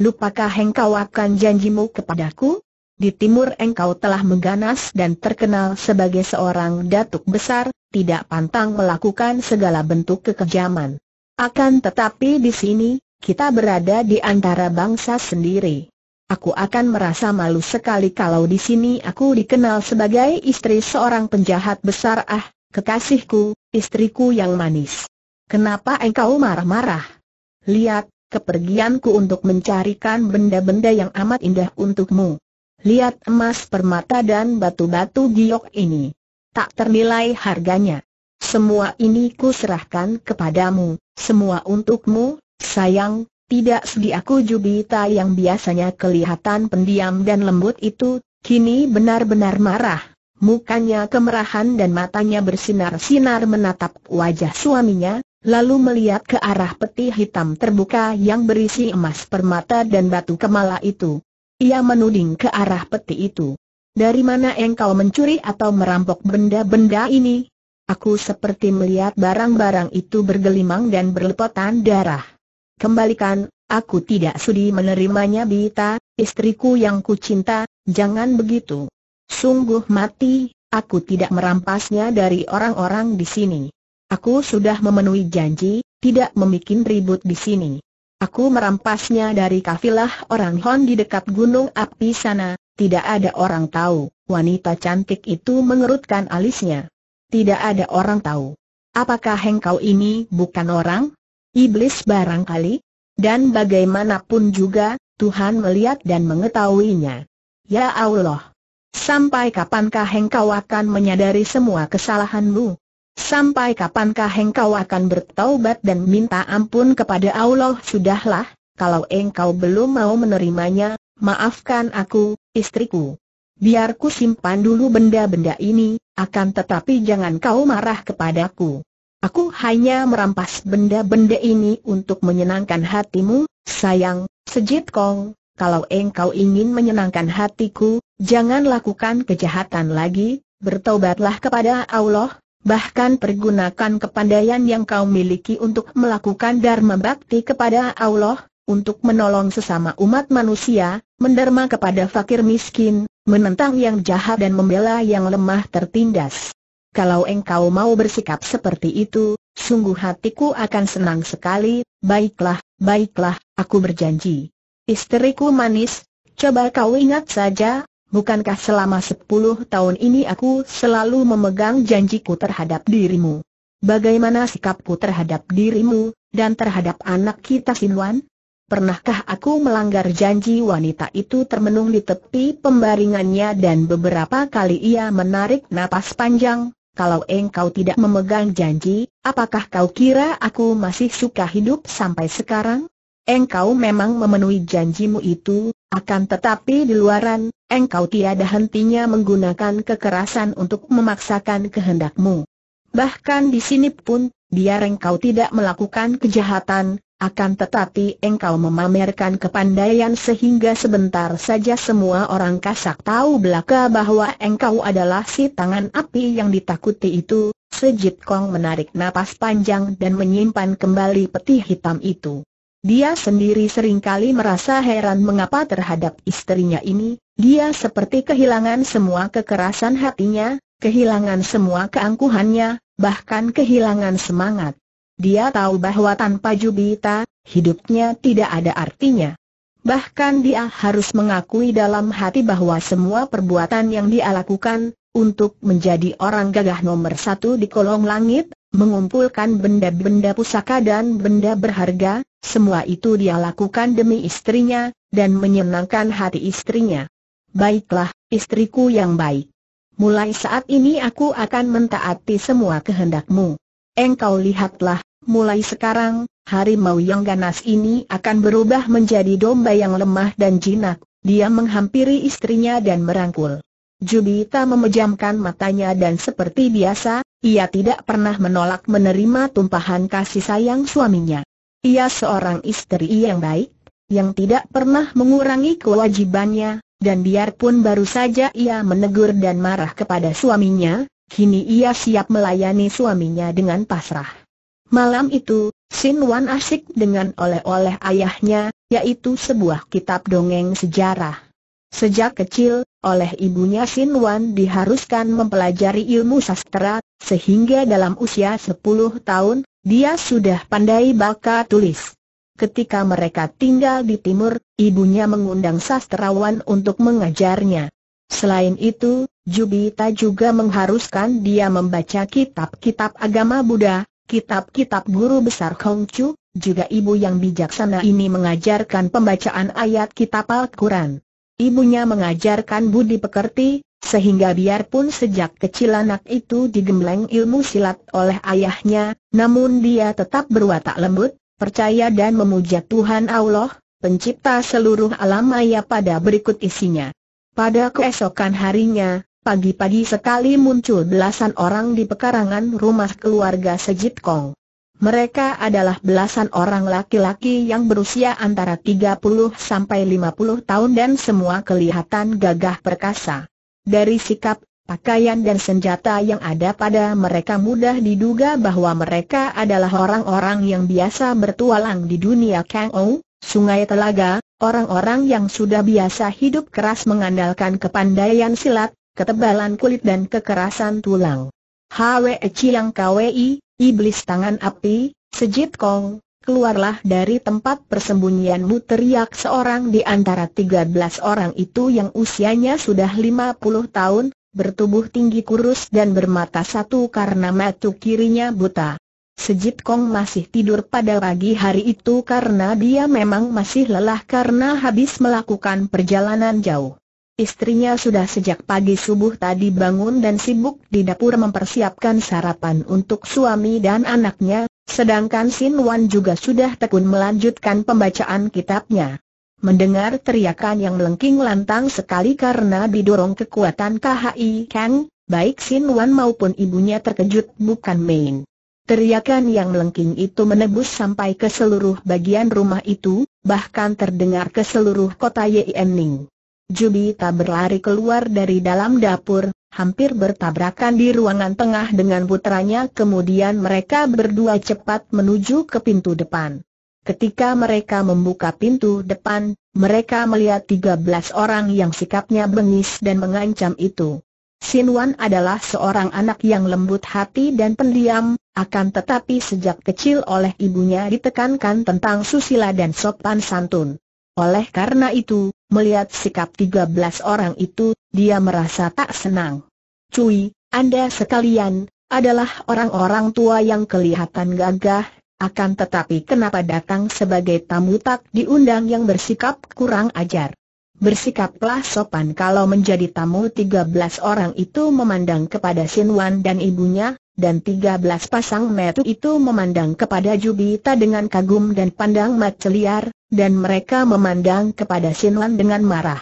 [SPEAKER 1] Lupakah engkau akan janjimu kepadaku? Di timur engkau telah mengganas dan terkenal sebagai seorang datuk besar, tidak pantang melakukan segala bentuk kekejaman. Akan tetapi di sini, kita berada di antara bangsa sendiri. Aku akan merasa malu sekali kalau di sini aku dikenal sebagai istri seorang penjahat besar ah, kekasihku, istriku yang manis. Kenapa engkau marah-marah? Lihat, kepergianku untuk mencarikan benda-benda yang amat indah untukmu. Lihat emas permata dan batu-batu giok ini. Tak ternilai harganya. Semua ini ku serahkan kepadamu, semua untukmu, sayang, tidak segi aku Jubita yang biasanya kelihatan pendiam dan lembut itu, kini benar-benar marah. Mukanya kemerahan dan matanya bersinar-sinar menatap wajah suaminya, lalu melihat ke arah peti hitam terbuka yang berisi emas permata dan batu kemala itu. Ia menuding ke arah peti itu. Dari mana engkau mencuri atau merampok benda-benda ini? Aku seperti melihat barang-barang itu bergelimang dan berlepotan darah. Kembalikan, aku tidak sudi menerimanya Bita, istriku yang kucinta, jangan begitu. Sungguh mati, aku tidak merampasnya dari orang-orang di sini. Aku sudah memenuhi janji, tidak membuat ribut di sini. Aku merampasnya dari kafilah orang Hon di dekat gunung api sana, tidak ada orang tahu. Wanita cantik itu mengerutkan alisnya. Tidak ada orang tahu. Apakah engkau ini bukan orang? Iblis barangkali? Dan bagaimanapun juga, Tuhan melihat dan mengetahuinya. Ya Allah! Sampai kapankah engkau akan menyadari semua kesalahanmu? Sampai kapankah engkau akan bertaubat dan minta ampun kepada Allah? Sudahlah, kalau engkau belum mau menerimanya, maafkan aku, istriku. Biar ku simpan dulu benda-benda ini, akan tetapi jangan kau marah kepadaku. Aku hanya merampas benda-benda ini untuk menyenangkan hatimu, sayang, sejit kong, kalau engkau ingin menyenangkan hatiku, jangan lakukan kejahatan lagi, bertobatlah kepada Allah, bahkan pergunakan kepandaian yang kau miliki untuk melakukan dharma bakti kepada Allah, untuk menolong sesama umat manusia, menderma kepada fakir miskin, menentang yang jahat dan membela yang lemah tertindas. Kalau engkau mau bersikap seperti itu, sungguh hatiku akan senang sekali, baiklah, baiklah, aku berjanji. Istriku manis, coba kau ingat saja, bukankah selama sepuluh tahun ini aku selalu memegang janjiku terhadap dirimu? bagaimana sikapku terhadap dirimu, dan terhadap anak kita Sinwan? Pernahkah aku melanggar janji wanita itu termenung di tepi pembaringannya dan beberapa kali ia menarik napas panjang, kalau engkau tidak memegang janji, apakah kau kira aku masih suka hidup sampai sekarang? Engkau memang memenuhi janjimu itu, akan tetapi di luaran, engkau tiada hentinya menggunakan kekerasan untuk memaksakan kehendakmu. Bahkan di sini pun, biar engkau tidak melakukan kejahatan, akan tetapi engkau memamerkan kepandaian sehingga sebentar saja semua orang kasak tahu belaka bahwa engkau adalah si tangan api yang ditakuti itu, Sejit Kong menarik napas panjang dan menyimpan kembali peti hitam itu. Dia sendiri sering kali merasa heran mengapa terhadap istrinya ini, dia seperti kehilangan semua kekerasan hatinya, kehilangan semua keangkuhannya, bahkan kehilangan semangat. Dia tahu bahwa tanpa Jubita, hidupnya tidak ada artinya. Bahkan dia harus mengakui dalam hati bahwa semua perbuatan yang dia lakukan, untuk menjadi orang gagah nomor satu di kolong langit, mengumpulkan benda-benda pusaka dan benda berharga, semua itu dia lakukan demi istrinya, dan menyenangkan hati istrinya. Baiklah, istriku yang baik. Mulai saat ini aku akan mentaati semua kehendakmu. Engkau lihatlah, mulai sekarang, harimau yang ganas ini akan berubah menjadi domba yang lemah dan jinak. Dia menghampiri istrinya dan merangkul. Jubita memejamkan matanya dan seperti biasa, ia tidak pernah menolak menerima tumpahan kasih sayang suaminya. Ia seorang istri yang baik, yang tidak pernah mengurangi kewajibannya, dan biarpun baru saja ia menegur dan marah kepada suaminya, kini ia siap melayani suaminya dengan pasrah. Malam itu, Sin Wan asik dengan oleh-oleh ayahnya, yaitu sebuah kitab dongeng sejarah. Sejak kecil, oleh ibunya Sin Wan diharuskan mempelajari ilmu sastra, sehingga dalam usia 10 tahun, dia sudah pandai baca tulis. Ketika mereka tinggal di timur, ibunya mengundang sastrawan untuk mengajarnya. Selain itu, Jubita juga mengharuskan dia membaca kitab-kitab agama Buddha, kitab-kitab guru besar Kongcu, juga ibu yang bijaksana ini mengajarkan pembacaan ayat kitab Al-Quran. Ibunya mengajarkan budi pekerti, sehingga biarpun sejak kecil anak itu digembleng ilmu silat oleh ayahnya, namun dia tetap berwatak lembut, percaya dan memuja Tuhan Allah, pencipta seluruh alam maya pada berikut isinya. Pada keesokan harinya, pagi-pagi sekali muncul belasan orang di pekarangan rumah keluarga Sejit Kong. Mereka adalah belasan orang laki-laki yang berusia antara 30 sampai 50 tahun dan semua kelihatan gagah perkasa. Dari sikap, pakaian dan senjata yang ada pada mereka mudah diduga bahwa mereka adalah orang-orang yang biasa bertualang di dunia Kang Ou, sungai telaga, orang-orang yang sudah biasa hidup keras mengandalkan kepandaian silat, ketebalan kulit dan kekerasan tulang. Hwe Chiang Kwei, Iblis tangan api, sejit kong, keluarlah dari tempat persembunyianmu teriak seorang di antara 13 orang itu yang usianya sudah 50 tahun, bertubuh tinggi kurus dan bermata satu karena mata kirinya buta. Sejit Kong masih tidur pada pagi hari itu karena dia memang masih lelah karena habis melakukan perjalanan jauh. Istrinya sudah sejak pagi subuh tadi bangun dan sibuk di dapur mempersiapkan sarapan untuk suami dan anaknya, sedangkan Sin Wan juga sudah tekun melanjutkan pembacaan kitabnya. Mendengar teriakan yang melengking lantang sekali karena didorong kekuatan KHI Kang, baik Sin Wan maupun ibunya terkejut bukan main. Teriakan yang melengking itu menebus sampai ke seluruh bagian rumah itu, bahkan terdengar ke seluruh kota Yening. Jubita berlari keluar dari dalam dapur, hampir bertabrakan di ruangan tengah dengan putranya kemudian mereka berdua cepat menuju ke pintu depan. Ketika mereka membuka pintu depan, mereka melihat 13 orang yang sikapnya bengis dan mengancam itu. Sinwan adalah seorang anak yang lembut hati dan pendiam, akan tetapi sejak kecil oleh ibunya ditekankan tentang susila dan sopan santun. Oleh karena itu, melihat sikap 13 orang itu, dia merasa tak senang. Cui, Anda sekalian, adalah orang-orang tua yang kelihatan gagah, akan tetapi kenapa datang sebagai tamu tak diundang yang bersikap kurang ajar. Bersikaplah sopan kalau menjadi tamu 13 orang itu memandang kepada Sinwan dan ibunya, dan 13 pasang metu itu memandang kepada Jubita dengan kagum dan pandang mata liar, dan mereka memandang kepada Sinwan dengan marah.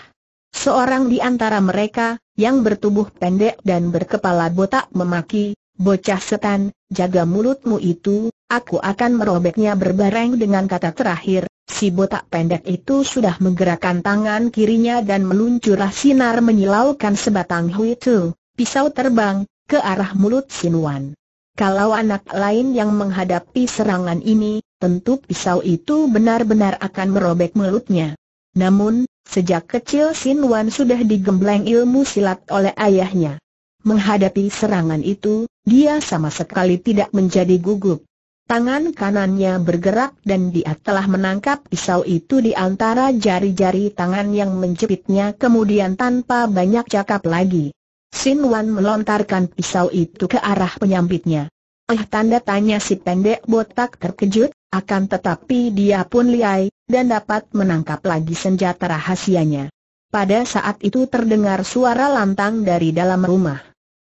[SPEAKER 1] Seorang di antara mereka, yang bertubuh pendek dan berkepala botak memaki, Bocah setan, jaga mulutmu itu, aku akan merobeknya berbareng dengan kata terakhir, si botak pendek itu sudah menggerakkan tangan kirinya dan meluncurlah sinar menyilaukan sebatang huitu, pisau terbang, ke arah mulut Sinuan. Kalau anak lain yang menghadapi serangan ini, tentu pisau itu benar-benar akan merobek mulutnya. Namun, sejak kecil Sinuan sudah digembleng ilmu silat oleh ayahnya. Menghadapi serangan itu, dia sama sekali tidak menjadi gugup. Tangan kanannya bergerak dan dia telah menangkap pisau itu di antara jari-jari tangan yang menjepitnya kemudian tanpa banyak cakap lagi. Sin Wan melontarkan pisau itu ke arah penyambitnya. Eh tanda tanya si pendek botak terkejut, akan tetapi dia pun liai, dan dapat menangkap lagi senjata rahasianya. Pada saat itu terdengar suara lantang dari dalam rumah.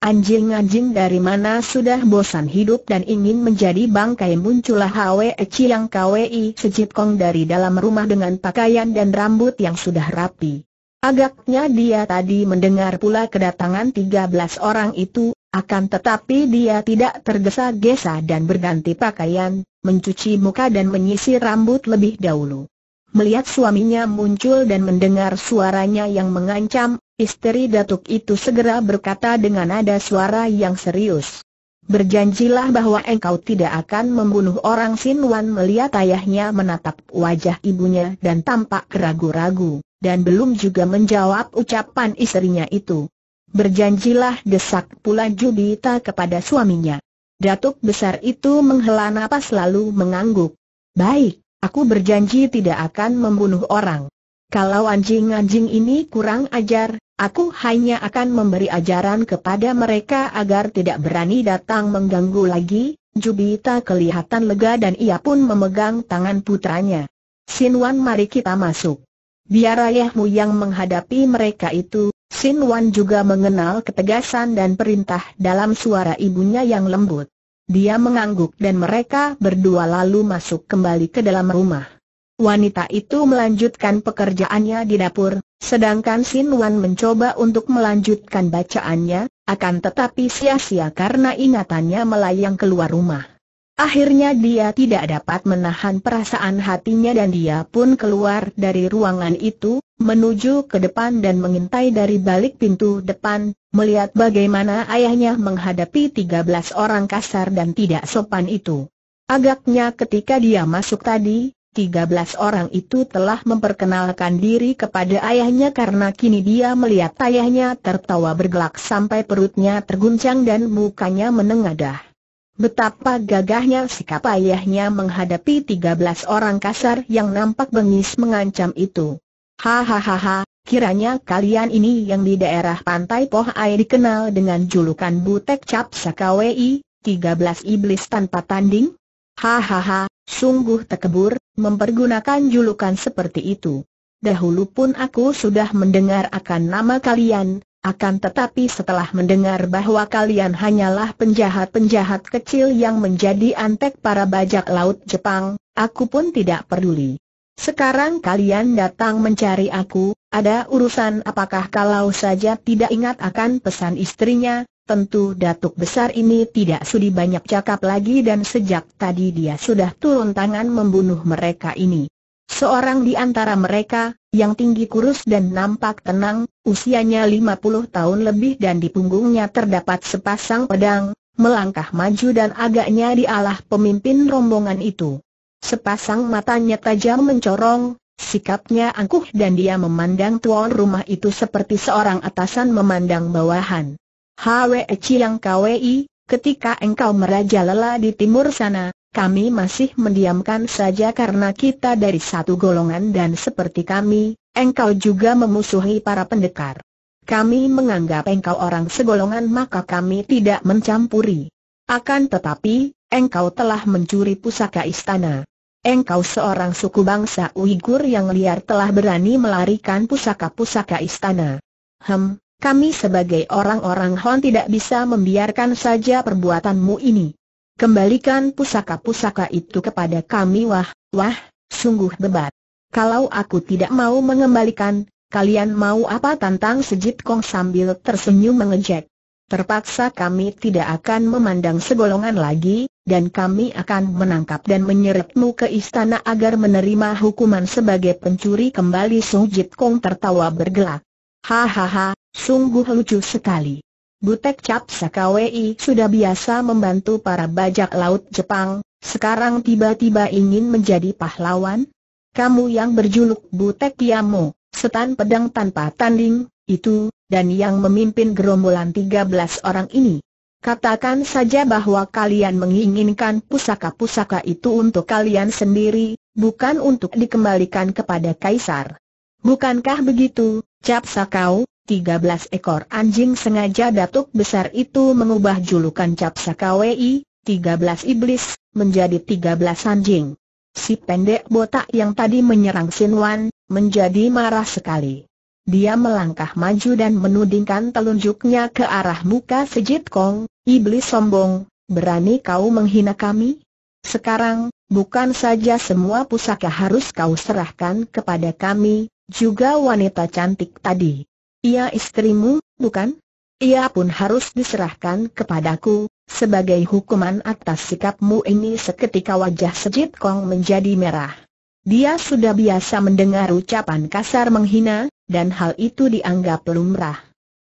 [SPEAKER 1] Anjing-anjing dari mana sudah bosan hidup dan ingin menjadi bangkai muncullah Hwe Chiang Kwei Kong dari dalam rumah dengan pakaian dan rambut yang sudah rapi. Agaknya dia tadi mendengar pula kedatangan 13 orang itu, akan tetapi dia tidak tergesa-gesa dan berganti pakaian, mencuci muka dan menyisir rambut lebih dahulu. Melihat suaminya muncul dan mendengar suaranya yang mengancam, Istri Datuk itu segera berkata dengan nada suara yang serius. Berjanjilah bahwa engkau tidak akan membunuh orang Sinwan melihat ayahnya menatap wajah ibunya dan tampak ragu-ragu, dan belum juga menjawab ucapan istrinya itu. Berjanjilah desak pula Jubita kepada suaminya. Datuk besar itu menghela napas lalu mengangguk. Baik, aku berjanji tidak akan membunuh orang. Kalau anjing-anjing ini kurang ajar, aku hanya akan memberi ajaran kepada mereka agar tidak berani datang mengganggu lagi. Jubita kelihatan lega dan ia pun memegang tangan putranya. Sinwan mari kita masuk. Biar ayahmu yang menghadapi mereka itu, Sinwan juga mengenal ketegasan dan perintah dalam suara ibunya yang lembut. Dia mengangguk dan mereka berdua lalu masuk kembali ke dalam rumah. Wanita itu melanjutkan pekerjaannya di dapur, sedangkan Sin Wan mencoba untuk melanjutkan bacaannya, akan tetapi sia-sia karena ingatannya melayang keluar rumah. Akhirnya dia tidak dapat menahan perasaan hatinya dan dia pun keluar dari ruangan itu, menuju ke depan dan mengintai dari balik pintu depan, melihat bagaimana ayahnya menghadapi 13 orang kasar dan tidak sopan itu. Agaknya ketika dia masuk tadi, 13 orang itu telah memperkenalkan diri kepada ayahnya karena kini dia melihat ayahnya tertawa bergelak sampai perutnya terguncang dan mukanya menengadah. Betapa gagahnya sikap ayahnya menghadapi 13 orang kasar yang nampak bengis mengancam itu. Hahaha, kiranya kalian ini yang di daerah pantai Poh Ai dikenal dengan julukan Butek Cap Sakawei, 13 iblis tanpa tanding? Hahaha, sungguh tekebur, mempergunakan julukan seperti itu. Dahulu pun aku sudah mendengar akan nama kalian, akan tetapi setelah mendengar bahwa kalian hanyalah penjahat-penjahat kecil yang menjadi antek para bajak laut Jepang, aku pun tidak peduli. Sekarang kalian datang mencari aku, ada urusan apakah kalau saja tidak ingat akan pesan istrinya, Tentu datuk besar ini tidak sudi banyak cakap lagi dan sejak tadi dia sudah turun tangan membunuh mereka ini. Seorang di antara mereka, yang tinggi kurus dan nampak tenang, usianya 50 tahun lebih dan di punggungnya terdapat sepasang pedang, melangkah maju dan agaknya dialah pemimpin rombongan itu. Sepasang matanya tajam mencorong, sikapnya angkuh dan dia memandang tuan rumah itu seperti seorang atasan memandang bawahan. Hwe Chiang Kwei, ketika engkau merajalela di timur sana, kami masih mendiamkan saja karena kita dari satu golongan dan seperti kami, engkau juga memusuhi para pendekar. Kami menganggap engkau orang segolongan maka kami tidak mencampuri. Akan tetapi, engkau telah mencuri pusaka istana. Engkau seorang suku bangsa Uighur yang liar telah berani melarikan pusaka-pusaka istana. Hem, kami sebagai orang-orang Han tidak bisa membiarkan saja perbuatanmu ini. Kembalikan pusaka-pusaka itu kepada kami wah, wah, sungguh bebat. Kalau aku tidak mau mengembalikan, kalian mau apa tantang Sejit Kong sambil tersenyum mengejek. Terpaksa kami tidak akan memandang segolongan lagi, dan kami akan menangkap dan menyeretmu ke istana agar menerima hukuman sebagai pencuri kembali Sung Jit Kong tertawa bergelak. Hahaha, sungguh lucu sekali. Butek Cap Sakawei sudah biasa membantu para bajak laut Jepang, sekarang tiba-tiba ingin menjadi pahlawan? Kamu yang berjuluk Butek Yamo, setan pedang tanpa tanding, itu, dan yang memimpin gerombolan 13 orang ini. Katakan saja bahwa kalian menginginkan pusaka-pusaka itu untuk kalian sendiri, bukan untuk dikembalikan kepada kaisar. Bukankah begitu, Cap Sakau? 13 ekor anjing sengaja datuk besar itu mengubah julukan Cap Sakawei, 13 iblis, menjadi 13 anjing. Si pendek botak yang tadi menyerang Sinwan, menjadi marah sekali. Dia melangkah maju dan menudingkan telunjuknya ke arah muka Sejit Kong, iblis sombong, berani kau menghina kami? Sekarang, bukan saja semua pusaka harus kau serahkan kepada kami, juga wanita cantik tadi. Ia istrimu, bukan? Ia pun harus diserahkan kepadaku, sebagai hukuman atas sikapmu ini seketika wajah Sejit Kong menjadi merah. Dia sudah biasa mendengar ucapan kasar menghina, dan hal itu dianggap lumrah.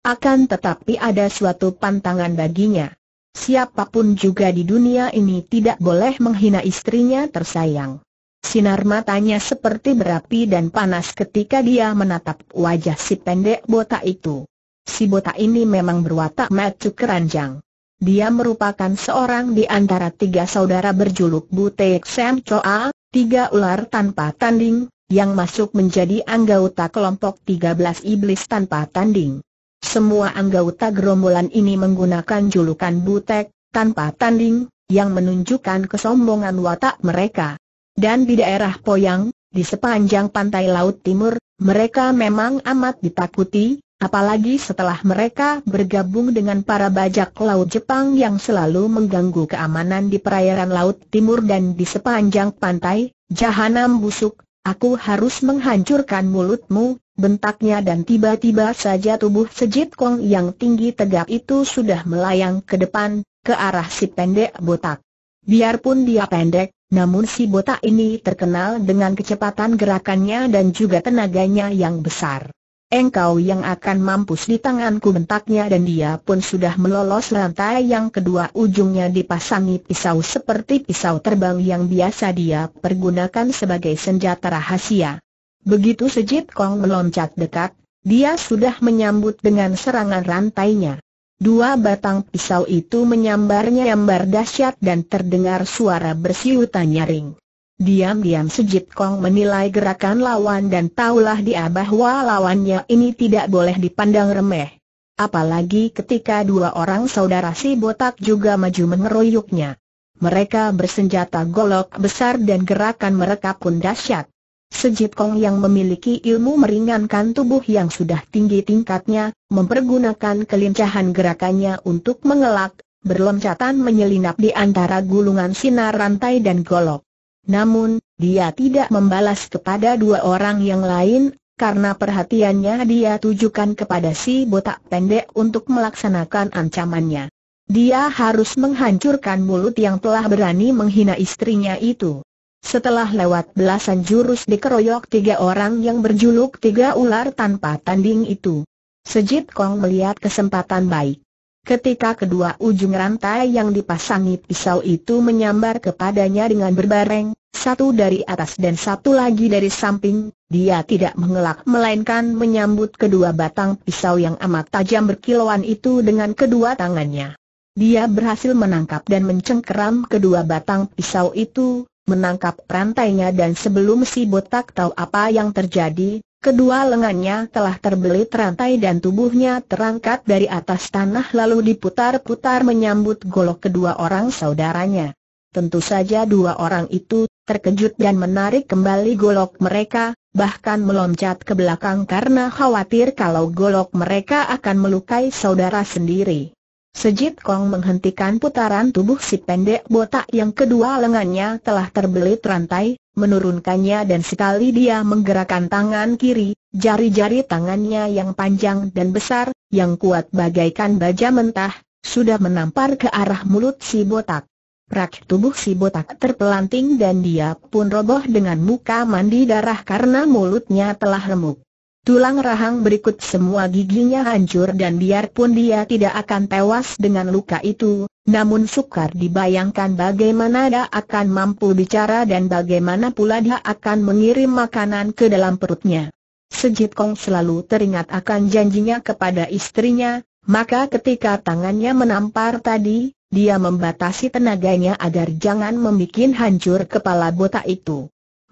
[SPEAKER 1] Akan tetapi ada suatu pantangan baginya. Siapa pun juga di dunia ini tidak boleh menghina istrinya tersayang. Sinar matanya seperti berapi dan panas ketika dia menatap wajah si pendek botak itu. Si botak ini memang berwatak macu keranjang. Dia merupakan seorang di antara tiga saudara berjuluk Butek Sam Choa, tiga ular tanpa tanding, yang masuk menjadi anggota kelompok 13 iblis tanpa tanding. Semua anggota gerombolan ini menggunakan julukan butek, tanpa tanding, yang menunjukkan kesombongan watak mereka. Dan di daerah Poyang, di sepanjang pantai Laut Timur, mereka memang amat ditakuti, apalagi setelah mereka bergabung dengan para bajak laut Jepang yang selalu mengganggu keamanan di perairan Laut Timur dan di sepanjang pantai, Jahanam busuk, Aku harus menghancurkan mulutmu, bentaknya dan tiba-tiba saja tubuh Sejit Kong yang tinggi tegap itu sudah melayang ke depan, ke arah si pendek botak. Biarpun dia pendek, namun si botak ini terkenal dengan kecepatan gerakannya dan juga tenaganya yang besar. Engkau yang akan mampus di tanganku bentaknya dan dia pun sudah melolos rantai yang kedua ujungnya dipasangi pisau seperti pisau terbang yang biasa dia pergunakan sebagai senjata rahasia. Begitu Sejit Kong meloncat dekat, dia sudah menyambut dengan serangan rantainya. Dua batang pisau itu menyambarnya yambar dahsyat dan terdengar suara bersiutan nyaring. Diam-diam Sejit Kong menilai gerakan lawan dan taulah dia bahwa lawannya ini tidak boleh dipandang remeh. Apalagi ketika dua orang saudara si botak juga maju mengeroyoknya. Mereka bersenjata golok besar dan gerakan mereka pun dahsyat. Sejit Kong yang memiliki ilmu meringankan tubuh yang sudah tinggi tingkatnya, mempergunakan kelincahan gerakannya untuk mengelak, berloncatan menyelinap di antara gulungan sinar rantai dan golok. Namun, dia tidak membalas kepada dua orang yang lain, karena perhatiannya dia tujukan kepada si botak pendek untuk melaksanakan ancamannya. Dia harus menghancurkan mulut yang telah berani menghina istrinya itu. Setelah lewat belasan jurus dikeroyok tiga orang yang berjuluk tiga ular tanpa tanding itu. Sejit Kong melihat kesempatan baik. Ketika kedua ujung rantai yang dipasangi pisau itu menyambar kepadanya dengan berbareng, satu dari atas dan satu lagi dari samping, dia tidak mengelak melainkan menyambut kedua batang pisau yang amat tajam berkilauan itu dengan kedua tangannya. Dia berhasil menangkap dan mencengkeram kedua batang pisau itu, menangkap rantainya dan sebelum si botak tahu apa yang terjadi, Kedua lengannya telah terbelit rantai dan tubuhnya terangkat dari atas tanah lalu diputar-putar menyambut golok kedua orang saudaranya. Tentu saja dua orang itu terkejut dan menarik kembali golok mereka, bahkan meloncat ke belakang karena khawatir kalau golok mereka akan melukai saudara sendiri. Sejit Kong menghentikan putaran tubuh si pendek botak yang kedua lengannya telah terbelit rantai, menurunkannya dan sekali dia menggerakkan tangan kiri, jari-jari tangannya yang panjang dan besar, yang kuat bagaikan baja mentah, sudah menampar ke arah mulut si botak. Prak tubuh si botak terpelanting dan dia pun roboh dengan muka mandi darah karena mulutnya telah remuk. Tulang rahang berikut semua giginya hancur dan biarpun dia tidak akan tewas dengan luka itu, namun sukar dibayangkan bagaimana dia akan mampu bicara dan bagaimana pula dia akan mengirim makanan ke dalam perutnya. Sejit Kong selalu teringat akan janjinya kepada istrinya, maka ketika tangannya menampar tadi, dia membatasi tenaganya agar jangan membuat hancur kepala botak itu.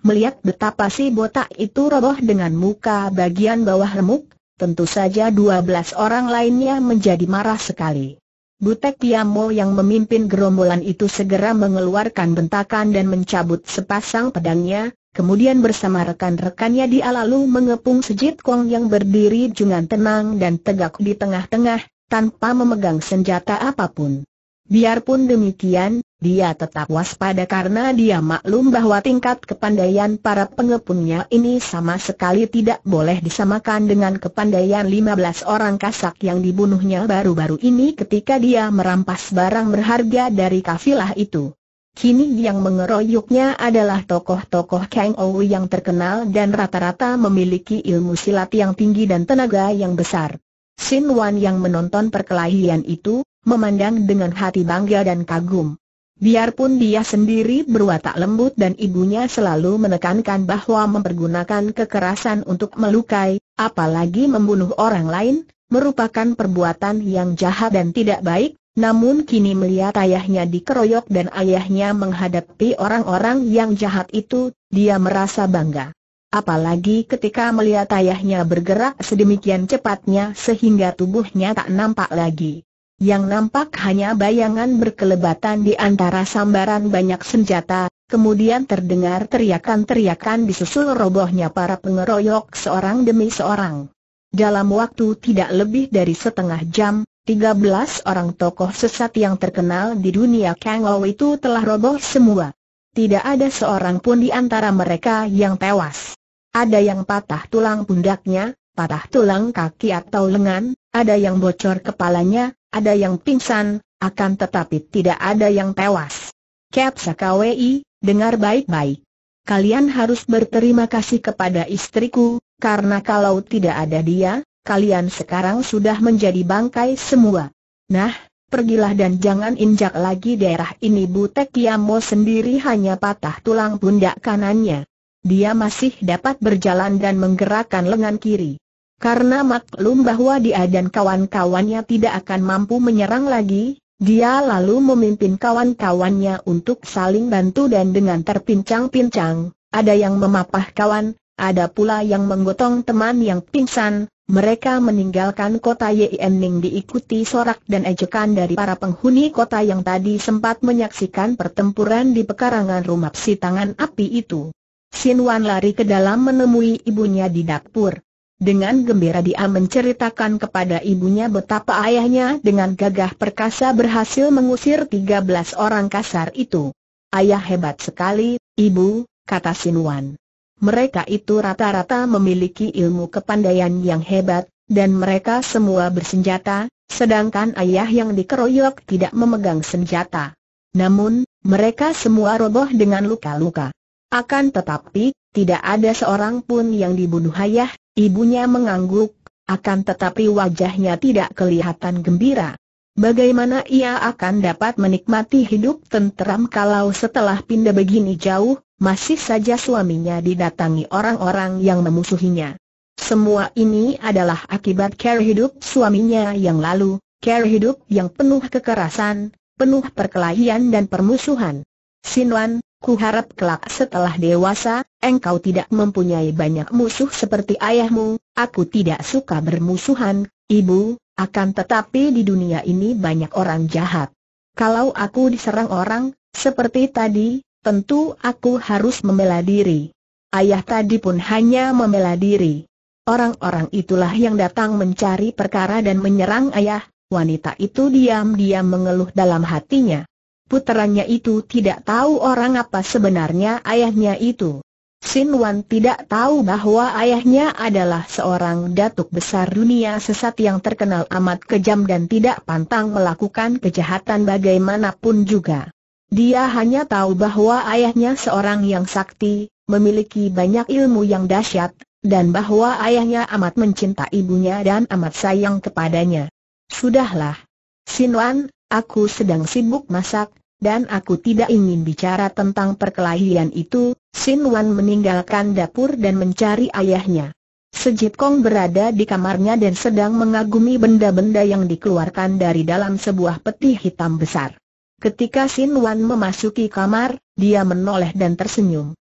[SPEAKER 1] Melihat betapa si botak itu roboh dengan muka bagian bawah remuk, tentu saja dua belas orang lainnya menjadi marah sekali. Butek Yamo yang memimpin gerombolan itu segera mengeluarkan bentakan dan mencabut sepasang pedangnya, kemudian bersama rekan-rekannya dia lalu mengepung sejit kong yang berdiri dengan tenang dan tegak di tengah-tengah, tanpa memegang senjata apa pun. Biarpun demikian, dia tetap waspada karena dia maklum bahwa tingkat kepandaian para pengepungnya ini sama sekali tidak boleh disamakan dengan kepandaian 15 orang kasak yang dibunuhnya baru-baru ini ketika dia merampas barang berharga dari kafilah itu. Kini yang mengeroyoknya adalah tokoh-tokoh Kang Ou yang terkenal dan rata-rata memiliki ilmu silat yang tinggi dan tenaga yang besar. Sin Wan yang menonton perkelahian itu, memandang dengan hati bangga dan kagum. Biarpun dia sendiri berwatak lembut dan ibunya selalu menekankan bahwa mempergunakan kekerasan untuk melukai, apalagi membunuh orang lain, merupakan perbuatan yang jahat dan tidak baik, namun kini melihat ayahnya dikeroyok dan ayahnya menghadapi orang-orang yang jahat itu, dia merasa bangga. Apalagi ketika melihat ayahnya bergerak sedemikian cepatnya sehingga tubuhnya tak nampak lagi. Yang nampak hanya bayangan berkelebatan di antara sambaran banyak senjata, kemudian terdengar teriakan-teriakan disusul robohnya para pengeroyok seorang demi seorang. Dalam waktu tidak lebih dari setengah jam, 13 orang tokoh sesat yang terkenal di dunia Kangou itu telah roboh semua. Tidak ada seorang pun di antara mereka yang tewas. Ada yang patah tulang pundaknya, patah tulang kaki atau lengan, ada yang bocor kepalanya, ada yang pingsan, akan tetapi tidak ada yang tewas. Cap Sakawei, dengar baik-baik. Kalian harus berterima kasih kepada istriku, karena kalau tidak ada dia, kalian sekarang sudah menjadi bangkai semua. Nah, pergilah dan jangan injak lagi daerah ini Butek Yamo sendiri hanya patah tulang pundak kanannya. Dia masih dapat berjalan dan menggerakkan lengan kiri. Karena maklum bahwa dia dan kawan-kawannya tidak akan mampu menyerang lagi, dia lalu memimpin kawan-kawannya untuk saling bantu dan dengan terpincang-pincang, ada yang memapah kawan, ada pula yang menggotong teman yang pingsan, mereka meninggalkan kota Yening diikuti sorak dan ejekan dari para penghuni kota yang tadi sempat menyaksikan pertempuran di pekarangan rumah si tangan api itu. Sin Wan lari ke dalam menemui ibunya di dapur. Dengan gembira dia menceritakan kepada ibunya betapa ayahnya dengan gagah perkasa berhasil mengusir 13 orang kasar itu. Ayah hebat sekali, ibu, kata Sinuan. Mereka itu rata-rata memiliki ilmu kepandaian yang hebat, dan mereka semua bersenjata, sedangkan ayah yang dikeroyok tidak memegang senjata. Namun, mereka semua roboh dengan luka-luka. Akan tetapi, tidak ada seorang pun yang dibunuh ayah, Ibunya mengangguk, akan tetapi wajahnya tidak kelihatan gembira. Bagaimana ia akan dapat menikmati hidup tenteram kalau setelah pindah begini jauh, masih saja suaminya didatangi orang-orang yang memusuhinya. Semua ini adalah akibat care hidup suaminya yang lalu, care hidup yang penuh kekerasan, penuh perkelahian dan permusuhan. Sinwan, Ku harap kelak setelah dewasa, engkau tidak mempunyai banyak musuh seperti ayahmu, aku tidak suka bermusuhan, ibu, akan tetapi di dunia ini banyak orang jahat. Kalau aku diserang orang, seperti tadi, tentu aku harus membela diri. Ayah tadi pun hanya membela diri. Orang-orang itulah yang datang mencari perkara dan menyerang ayah, wanita itu diam-diam mengeluh dalam hatinya puteranya itu tidak tahu orang apa sebenarnya ayahnya itu. Sin Wan tidak tahu bahwa ayahnya adalah seorang datuk besar dunia sesat yang terkenal amat kejam dan tidak pantang melakukan kejahatan bagaimanapun juga. Dia hanya tahu bahwa ayahnya seorang yang sakti, memiliki banyak ilmu yang dahsyat, dan bahwa ayahnya amat mencinta ibunya dan amat sayang kepadanya. Sudahlah. Sin Wan, aku sedang sibuk masak, dan aku tidak ingin bicara tentang perkelahian itu, Sin Wan meninggalkan dapur dan mencari ayahnya. Sejit Kong berada di kamarnya dan sedang mengagumi benda-benda yang dikeluarkan dari dalam sebuah peti hitam besar. Ketika Sin Wan memasuki kamar, dia menoleh dan tersenyum.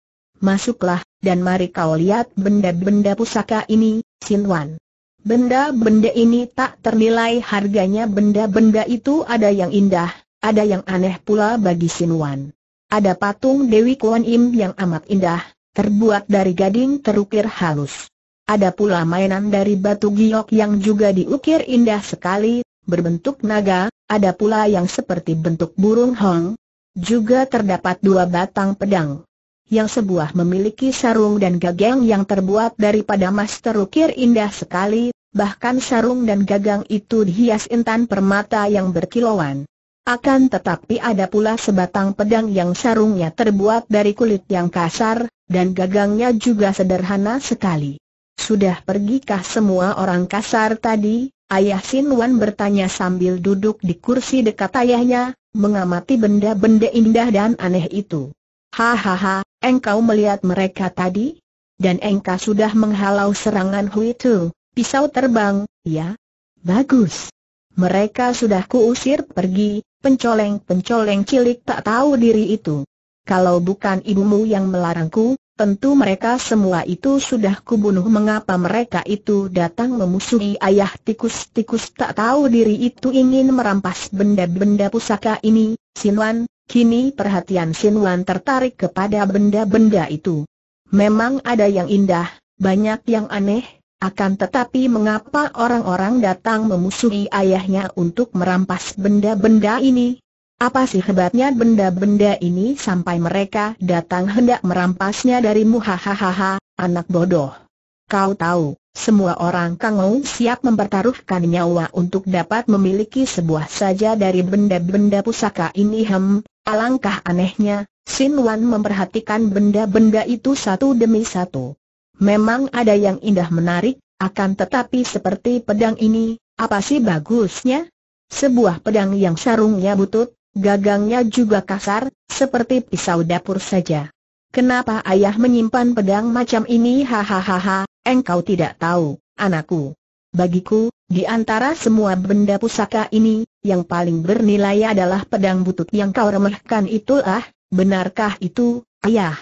[SPEAKER 1] Masuklah, dan mari kau lihat benda-benda pusaka ini, Sin Wan. Benda-benda ini tak ternilai harganya benda-benda itu ada yang indah, ada yang aneh pula bagi Sinuan. Ada patung Dewi Kuan Im yang amat indah, terbuat dari gading terukir halus. Ada pula mainan dari batu giok yang juga diukir indah sekali, berbentuk naga, ada pula yang seperti bentuk burung hong. Juga terdapat dua batang pedang yang sebuah memiliki sarung dan gagang yang terbuat daripada emas terukir indah sekali, bahkan sarung dan gagang itu dihias intan permata yang berkilauan. Akan tetapi ada pula sebatang pedang yang sarungnya terbuat dari kulit yang kasar, dan gagangnya juga sederhana sekali. Sudah pergikah semua orang kasar tadi? Ayah Sin Wan bertanya sambil duduk di kursi dekat ayahnya, mengamati benda-benda indah dan aneh itu. Hahaha, engkau melihat mereka tadi? Dan engkau sudah menghalau serangan Hui Tu, pisau terbang, ya? Bagus. Mereka sudah kuusir pergi, pencoleng-pencoleng cilik tak tahu diri itu. Kalau bukan ibumu yang melarangku, tentu mereka semua itu sudah kubunuh mengapa mereka itu datang memusuhi ayah tikus-tikus tak tahu diri itu ingin merampas benda-benda pusaka ini, Sinwan, Kini perhatian Sinwan tertarik kepada benda-benda itu. Memang ada yang indah, banyak yang aneh, akan tetapi mengapa orang-orang datang memusuhi ayahnya untuk merampas benda-benda ini? Apa sih hebatnya benda-benda ini sampai mereka datang hendak merampasnya darimu hahaha, anak bodoh. Kau tahu, semua orang Kangou siap mempertaruhkan nyawa untuk dapat memiliki sebuah saja dari benda-benda pusaka ini hem, Alangkah anehnya, Sin Wan memperhatikan benda-benda itu satu demi satu. Memang ada yang indah menarik, akan tetapi seperti pedang ini, apa sih bagusnya? Sebuah pedang yang sarungnya butut, gagangnya juga kasar, seperti pisau dapur saja. Kenapa ayah menyimpan pedang macam ini hahaha, engkau tidak tahu, anakku. Bagiku, di antara semua benda pusaka ini, yang paling bernilai adalah pedang butut yang kau remehkan itulah, benarkah itu, ayah?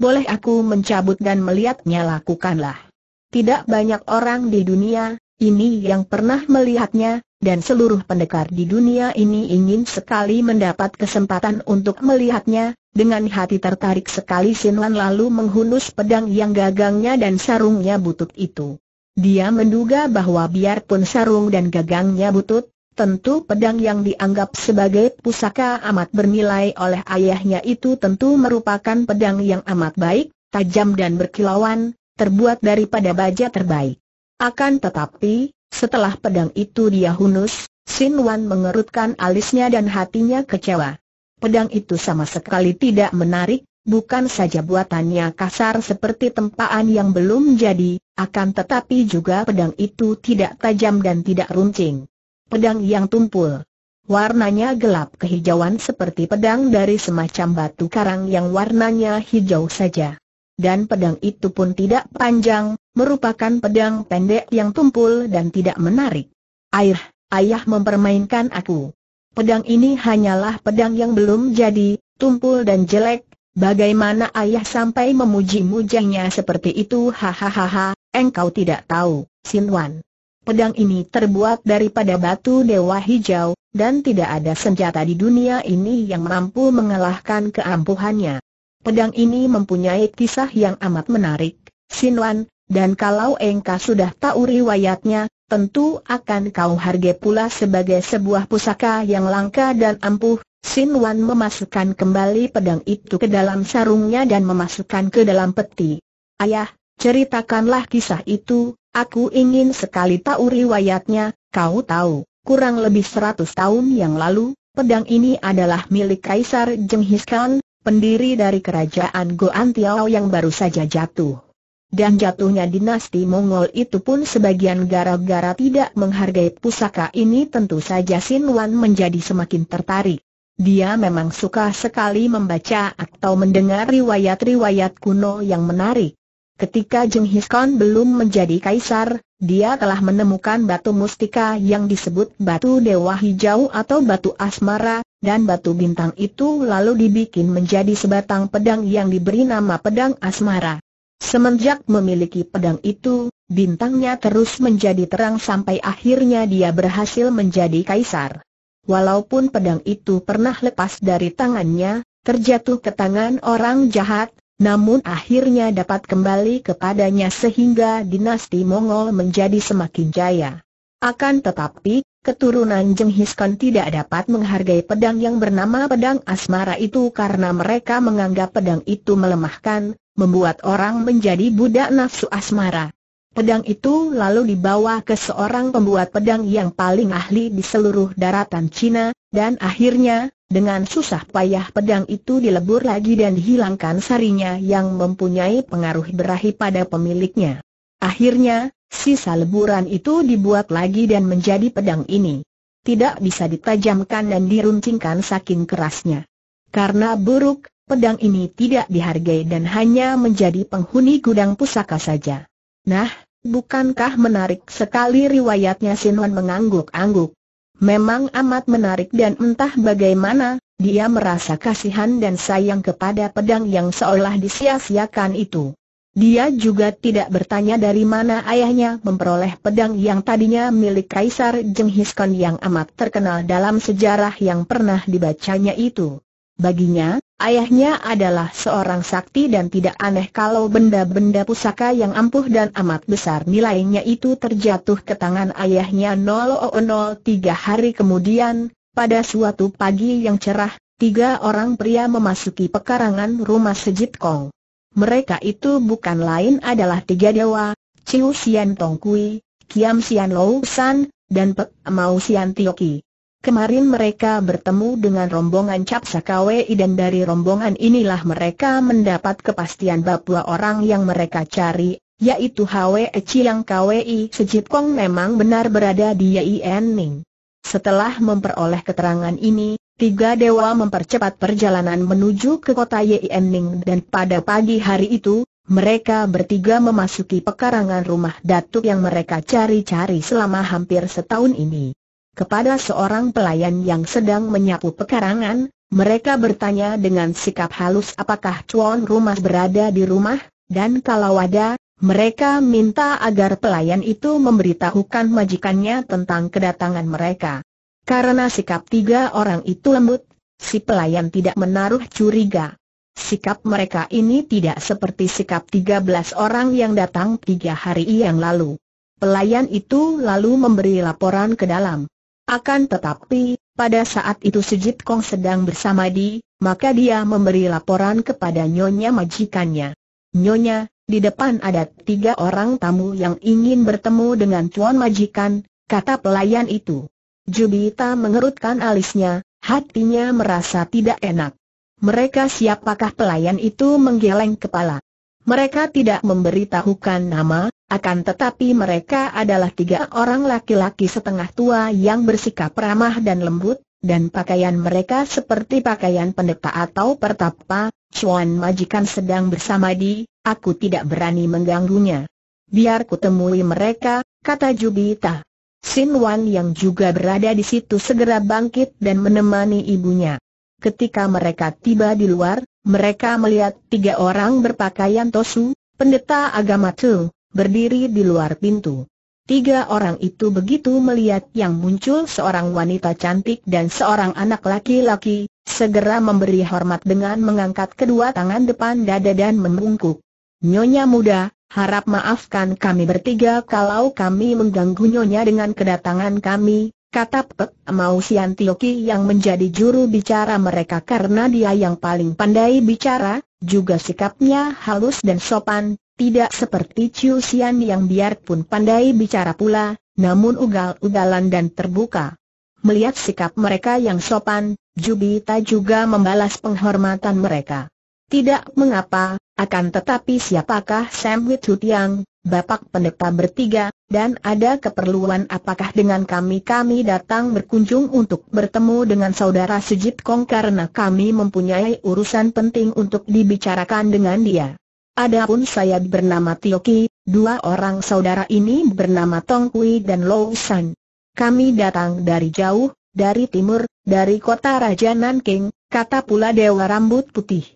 [SPEAKER 1] Boleh aku mencabut dan melihatnya lakukanlah. Tidak banyak orang di dunia, ini yang pernah melihatnya, dan seluruh pendekar di dunia ini ingin sekali mendapat kesempatan untuk melihatnya, dengan hati tertarik sekali Sinwan lalu menghunus pedang yang gagangnya dan sarungnya butut itu. Dia menduga bahwa biarpun sarung dan gagangnya butut, tentu pedang yang dianggap sebagai pusaka amat bernilai oleh ayahnya itu tentu merupakan pedang yang amat baik, tajam dan berkilauan, terbuat daripada baja terbaik. Akan tetapi, setelah pedang itu dia hunus, Sin Wan mengerutkan alisnya dan hatinya kecewa. Pedang itu sama sekali tidak menarik, bukan saja buatannya kasar seperti tempaan yang belum jadi, akan tetapi juga pedang itu tidak tajam dan tidak runcing. Pedang yang tumpul. Warnanya gelap kehijauan seperti pedang dari semacam batu karang yang warnanya hijau saja. Dan pedang itu pun tidak panjang, merupakan pedang pendek yang tumpul dan tidak menarik. Air, ayah mempermainkan aku. Pedang ini hanyalah pedang yang belum jadi, tumpul dan jelek, bagaimana ayah sampai memuji-mujinya seperti itu hahaha, engkau tidak tahu, Sinwan. Pedang ini terbuat daripada batu dewa hijau, dan tidak ada senjata di dunia ini yang mampu mengalahkan keampuhannya. Pedang ini mempunyai kisah yang amat menarik, Sinwan, dan kalau engkau sudah tahu riwayatnya, tentu akan kau hargai pula sebagai sebuah pusaka yang langka dan ampuh. Sinwan memasukkan kembali pedang itu ke dalam sarungnya dan memasukkan ke dalam peti. Ayah, ceritakanlah kisah itu, Aku ingin sekali tahu riwayatnya, kau tahu, kurang lebih seratus tahun yang lalu, pedang ini adalah milik Kaisar Jenghis Khan, pendiri dari kerajaan Goantiao yang baru saja jatuh. Dan jatuhnya dinasti Mongol itu pun sebagian gara-gara tidak menghargai pusaka ini tentu saja Sin Wan menjadi semakin tertarik. Dia memang suka sekali membaca atau mendengar riwayat-riwayat kuno yang menarik. Ketika Jenghis Khan belum menjadi kaisar, dia telah menemukan batu mustika yang disebut batu dewa hijau atau batu asmara, dan batu bintang itu lalu dibikin menjadi sebatang pedang yang diberi nama pedang asmara. Semenjak memiliki pedang itu, bintangnya terus menjadi terang sampai akhirnya dia berhasil menjadi kaisar. Walaupun pedang itu pernah lepas dari tangannya, terjatuh ke tangan orang jahat, namun akhirnya dapat kembali kepadanya sehingga dinasti Mongol menjadi semakin jaya. Akan tetapi, keturunan Jenghis Khan tidak dapat menghargai pedang yang bernama pedang asmara itu karena mereka menganggap pedang itu melemahkan, membuat orang menjadi budak nafsu asmara. Pedang itu lalu dibawa ke seorang pembuat pedang yang paling ahli di seluruh daratan Cina, dan akhirnya, dengan susah payah pedang itu dilebur lagi dan dihilangkan sarinya yang mempunyai pengaruh berahi pada pemiliknya. Akhirnya, sisa leburan itu dibuat lagi dan menjadi pedang ini. Tidak bisa ditajamkan dan diruncingkan saking kerasnya. Karena buruk, pedang ini tidak dihargai dan hanya menjadi penghuni gudang pusaka saja. Nah, bukankah menarik sekali riwayatnya Sinwan mengangguk-angguk. Memang amat menarik dan entah bagaimana, dia merasa kasihan dan sayang kepada pedang yang seolah disia-siakan itu. Dia juga tidak bertanya dari mana ayahnya memperoleh pedang yang tadinya milik Kaisar Jenghis Khan yang amat terkenal dalam sejarah yang pernah dibacanya itu. Baginya, ayahnya adalah seorang sakti dan tidak aneh kalau benda-benda pusaka yang ampuh dan amat besar nilainya itu terjatuh ke tangan ayahnya 003 hari kemudian, pada suatu pagi yang cerah, tiga orang pria memasuki pekarangan rumah Sejit Kong. Mereka itu bukan lain adalah tiga dewa, Chiu Sian Tong Kui, Kiam Sian Lou San, dan Pek Mau Sian Tioki. Kemarin mereka bertemu dengan rombongan Cap Sakawei dan dari rombongan inilah mereka mendapat kepastian bahwa orang yang mereka cari, yaitu Hwe Chiang Kwei Sejit Kong memang benar berada di Yen Ning. Setelah memperoleh keterangan ini, tiga dewa mempercepat perjalanan menuju ke kota Yen Ning dan pada pagi hari itu, mereka bertiga memasuki pekarangan rumah datuk yang mereka cari-cari selama hampir setahun ini. Kepada seorang pelayan yang sedang menyapu pekarangan, mereka bertanya dengan sikap halus apakah tuan rumah berada di rumah, dan kalau ada, mereka minta agar pelayan itu memberitahukan majikannya tentang kedatangan mereka. Karena sikap tiga orang itu lembut, si pelayan tidak menaruh curiga. Sikap mereka ini tidak seperti sikap tiga belas orang yang datang tiga hari yang lalu. Pelayan itu lalu memberi laporan ke dalam. Akan tetapi, pada saat itu Sejit Kong sedang bersama di, maka dia memberi laporan kepada nyonya majikannya. Nyonya, di depan ada tiga orang tamu yang ingin bertemu dengan tuan majikan, kata pelayan itu. Jubita mengerutkan alisnya, hatinya merasa tidak enak. Mereka siapakah pelayan itu menggeleng kepala. Mereka tidak memberitahukan nama, akan tetapi mereka adalah tiga orang laki-laki setengah tua yang bersikap ramah dan lembut, dan pakaian mereka seperti pakaian pendeta atau pertapa, Chuan majikan sedang bersama di, aku tidak berani mengganggunya. Biar kutemui mereka, kata Jubita. Sin Wan yang juga berada di situ segera bangkit dan menemani ibunya. ketika mereka tiba di luar, mereka melihat tiga orang berpakaian tosu, pendeta agama Tu, berdiri di luar pintu. Tiga orang itu begitu melihat yang muncul seorang wanita cantik dan seorang anak laki-laki, segera memberi hormat dengan mengangkat kedua tangan depan dada dan membungkuk. Nyonya muda, harap maafkan kami bertiga kalau kami mengganggu Nyonya dengan kedatangan kami, kata Pek Mau Sian Tioki yang menjadi juru bicara mereka karena dia yang paling pandai bicara, juga sikapnya halus dan sopan, tidak seperti Chiu Sian yang biarpun pandai bicara pula, namun ugal-ugalan dan terbuka. Melihat sikap mereka yang sopan, Jubita juga membalas penghormatan mereka. Tidak mengapa, akan tetapi siapakah Sam Wit Tiang, Bapak Pendeta bertiga, dan ada keperluan apakah dengan kami kami datang berkunjung untuk bertemu dengan saudara Sejit Kong karena kami mempunyai urusan penting untuk dibicarakan dengan dia. Adapun saya bernama Tioki, dua orang saudara ini bernama Tong Kui dan Lo San. Kami datang dari jauh, dari timur, dari kota Raja Nanking, kata pula Dewa Rambut Putih.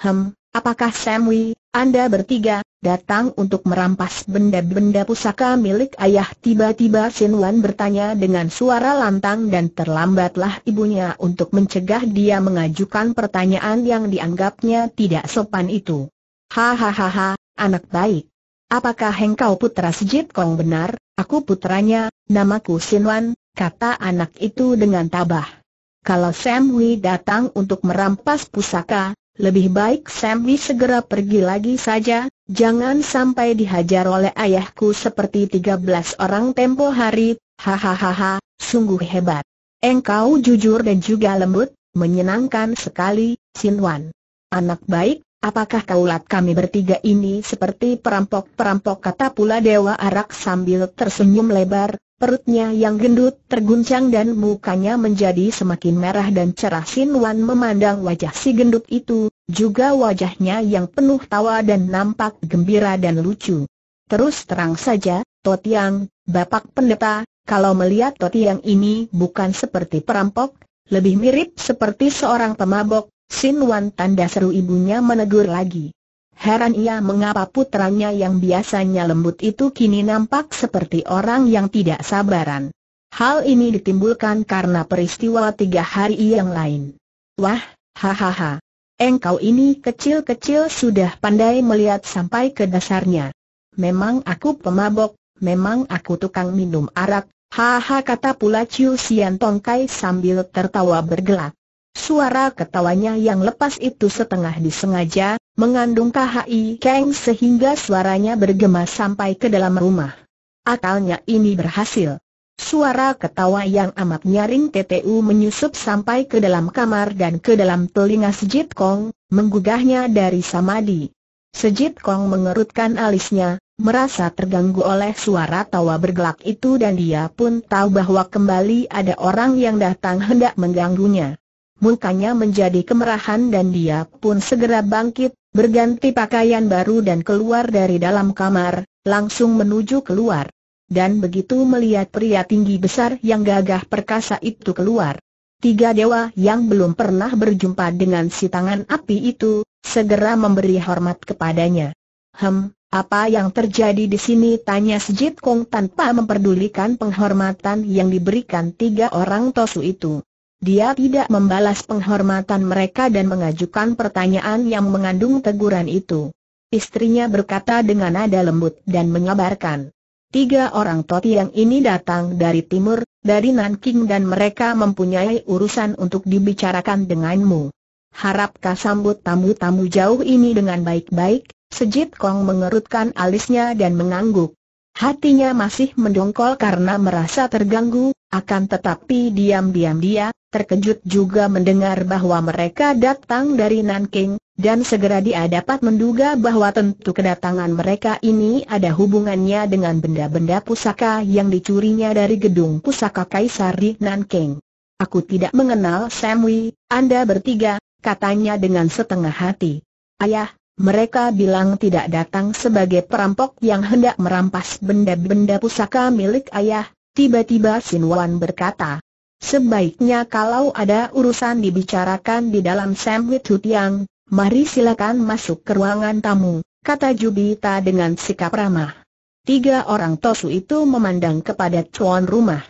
[SPEAKER 1] Hem, apakah Sam Wei, Anda bertiga, datang untuk merampas benda-benda pusaka milik ayah tiba-tiba Sin Wan bertanya dengan suara lantang dan terlambatlah ibunya untuk mencegah dia mengajukan pertanyaan yang dianggapnya tidak sopan itu. Hahaha, anak baik. Apakah engkau putra Sejit Kong benar? Aku putranya, namaku Sin Wan, kata anak itu dengan tabah. Kalau Sam datang untuk merampas pusaka, lebih baik Sam segera pergi lagi saja, jangan sampai dihajar oleh ayahku seperti 13 orang tempo hari, hahaha, sungguh hebat. Engkau jujur dan juga lembut, menyenangkan sekali, Sinwan. Anak baik, apakah kaulat kami bertiga ini seperti perampok-perampok? Kata pula Dewa Arak sambil tersenyum lebar, Perutnya yang gendut terguncang dan mukanya menjadi semakin merah dan cerah. Sin Wan memandang wajah si gendut itu, juga wajahnya yang penuh tawa dan nampak gembira dan lucu. Terus terang saja, Totiang, Bapak Pendeta, kalau melihat Totiang ini bukan seperti perampok, lebih mirip seperti seorang pemabok, Sin Wan tanda seru ibunya menegur lagi. Heran ia mengapa putranya yang biasanya lembut itu kini nampak seperti orang yang tidak sabaran. Hal ini ditimbulkan karena peristiwa tiga hari yang lain. Wah, hahaha. Engkau ini kecil-kecil sudah pandai melihat sampai ke dasarnya. Memang aku pemabok, memang aku tukang minum arak, haha kata pula Chiu Sian Tongkai sambil tertawa bergelak. Suara ketawanya yang lepas itu setengah disengaja, mengandung KHI Kang sehingga suaranya bergema sampai ke dalam rumah. Akalnya ini berhasil. Suara ketawa yang amat nyaring TTU menyusup sampai ke dalam kamar dan ke dalam telinga Sejit Kong, menggugahnya dari samadi. Sejit Kong mengerutkan alisnya, merasa terganggu oleh suara tawa bergelak itu dan dia pun tahu bahwa kembali ada orang yang datang hendak mengganggunya. Mukanya menjadi kemerahan dan dia pun segera bangkit, berganti pakaian baru dan keluar dari dalam kamar, langsung menuju keluar. Dan begitu melihat pria tinggi besar yang gagah perkasa itu keluar. Tiga dewa yang belum pernah berjumpa dengan si tangan api itu, segera memberi hormat kepadanya. Hem, apa yang terjadi di sini? Tanya Sejit Kong tanpa memperdulikan penghormatan yang diberikan tiga orang tosu itu. Dia tidak membalas penghormatan mereka dan mengajukan pertanyaan yang mengandung teguran itu. Istrinya berkata dengan nada lembut dan mengabarkan. Tiga orang toti yang ini datang dari timur, dari Nanking dan mereka mempunyai urusan untuk dibicarakan denganmu. Harapkah sambut tamu-tamu jauh ini dengan baik-baik? Sejit Kong mengerutkan alisnya dan mengangguk. Hatinya masih mendongkol karena merasa terganggu, akan tetapi diam-diam dia, terkejut juga mendengar bahwa mereka datang dari Nanking, dan segera dia dapat menduga bahwa tentu kedatangan mereka ini ada hubungannya dengan benda-benda pusaka yang dicurinya dari gedung pusaka Kaisar di Nanking. Aku tidak mengenal Sam Wei, Anda bertiga, katanya dengan setengah hati. Ayah, mereka bilang tidak datang sebagai perampok yang hendak merampas benda-benda pusaka milik ayah, tiba-tiba Sinwan berkata. Sebaiknya kalau ada urusan dibicarakan di dalam Samwit Hutiang, mari silakan masuk ke ruangan tamu, kata Jubita dengan sikap ramah. Tiga orang tosu itu memandang kepada tuan rumah.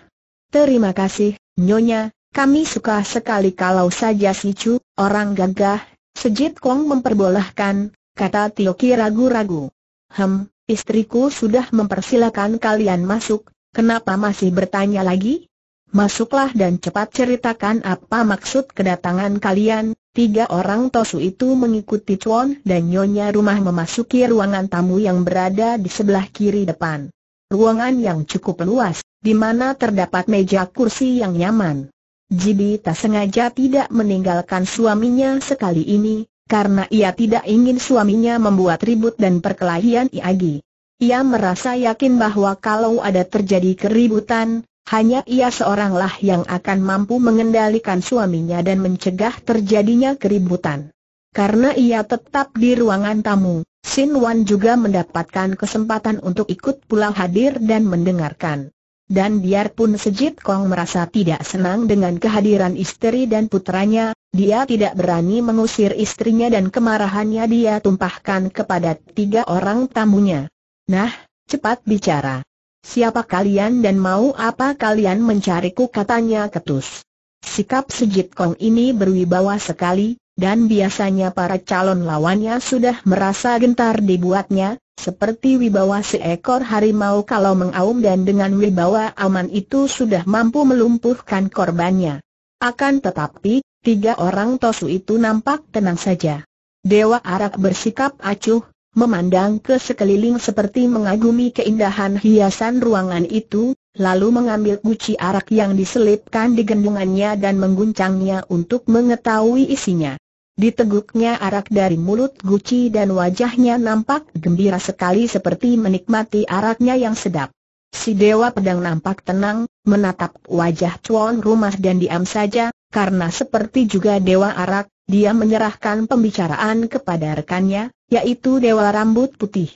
[SPEAKER 1] Terima kasih, Nyonya, kami suka sekali kalau saja si Chu, orang gagah, Sejit Kong memperbolehkan, kata Tioki ragu-ragu. Hem, istriku sudah mempersilakan kalian masuk, kenapa masih bertanya lagi? Masuklah dan cepat ceritakan apa maksud kedatangan kalian. Tiga orang tosu itu mengikuti Chuan dan Nyonya rumah memasuki ruangan tamu yang berada di sebelah kiri depan. Ruangan yang cukup luas, di mana terdapat meja kursi yang nyaman. Jibi tak sengaja tidak meninggalkan suaminya sekali ini, karena ia tidak ingin suaminya membuat ribut dan perkelahian Iagi. Ia merasa yakin bahwa kalau ada terjadi keributan, hanya ia seoranglah yang akan mampu mengendalikan suaminya dan mencegah terjadinya keributan. Karena ia tetap di ruangan tamu, Sin Wan juga mendapatkan kesempatan untuk ikut pula hadir dan mendengarkan. Dan biarpun Sejit Kong merasa tidak senang dengan kehadiran istri dan putranya, dia tidak berani mengusir istrinya dan kemarahannya dia tumpahkan kepada tiga orang tamunya. Nah, cepat bicara. Siapa kalian dan mau apa kalian mencariku katanya ketus. Sikap Sejit Kong ini berwibawa sekali, dan biasanya para calon lawannya sudah merasa gentar dibuatnya, seperti wibawa seekor harimau kalau mengaum dan dengan wibawa aman itu sudah mampu melumpuhkan korbannya. Akan tetapi, tiga orang tosu itu nampak tenang saja. Dewa Arak bersikap acuh, memandang ke sekeliling seperti mengagumi keindahan hiasan ruangan itu, lalu mengambil guci arak yang diselipkan di gendungannya dan mengguncangnya untuk mengetahui isinya. Diteguknya arak dari mulut Guci dan wajahnya nampak gembira sekali seperti menikmati araknya yang sedap. Si Dewa Pedang nampak tenang, menatap wajah tuan rumah dan diam saja, karena seperti juga Dewa Arak, dia menyerahkan pembicaraan kepada rekannya, yaitu Dewa Rambut Putih.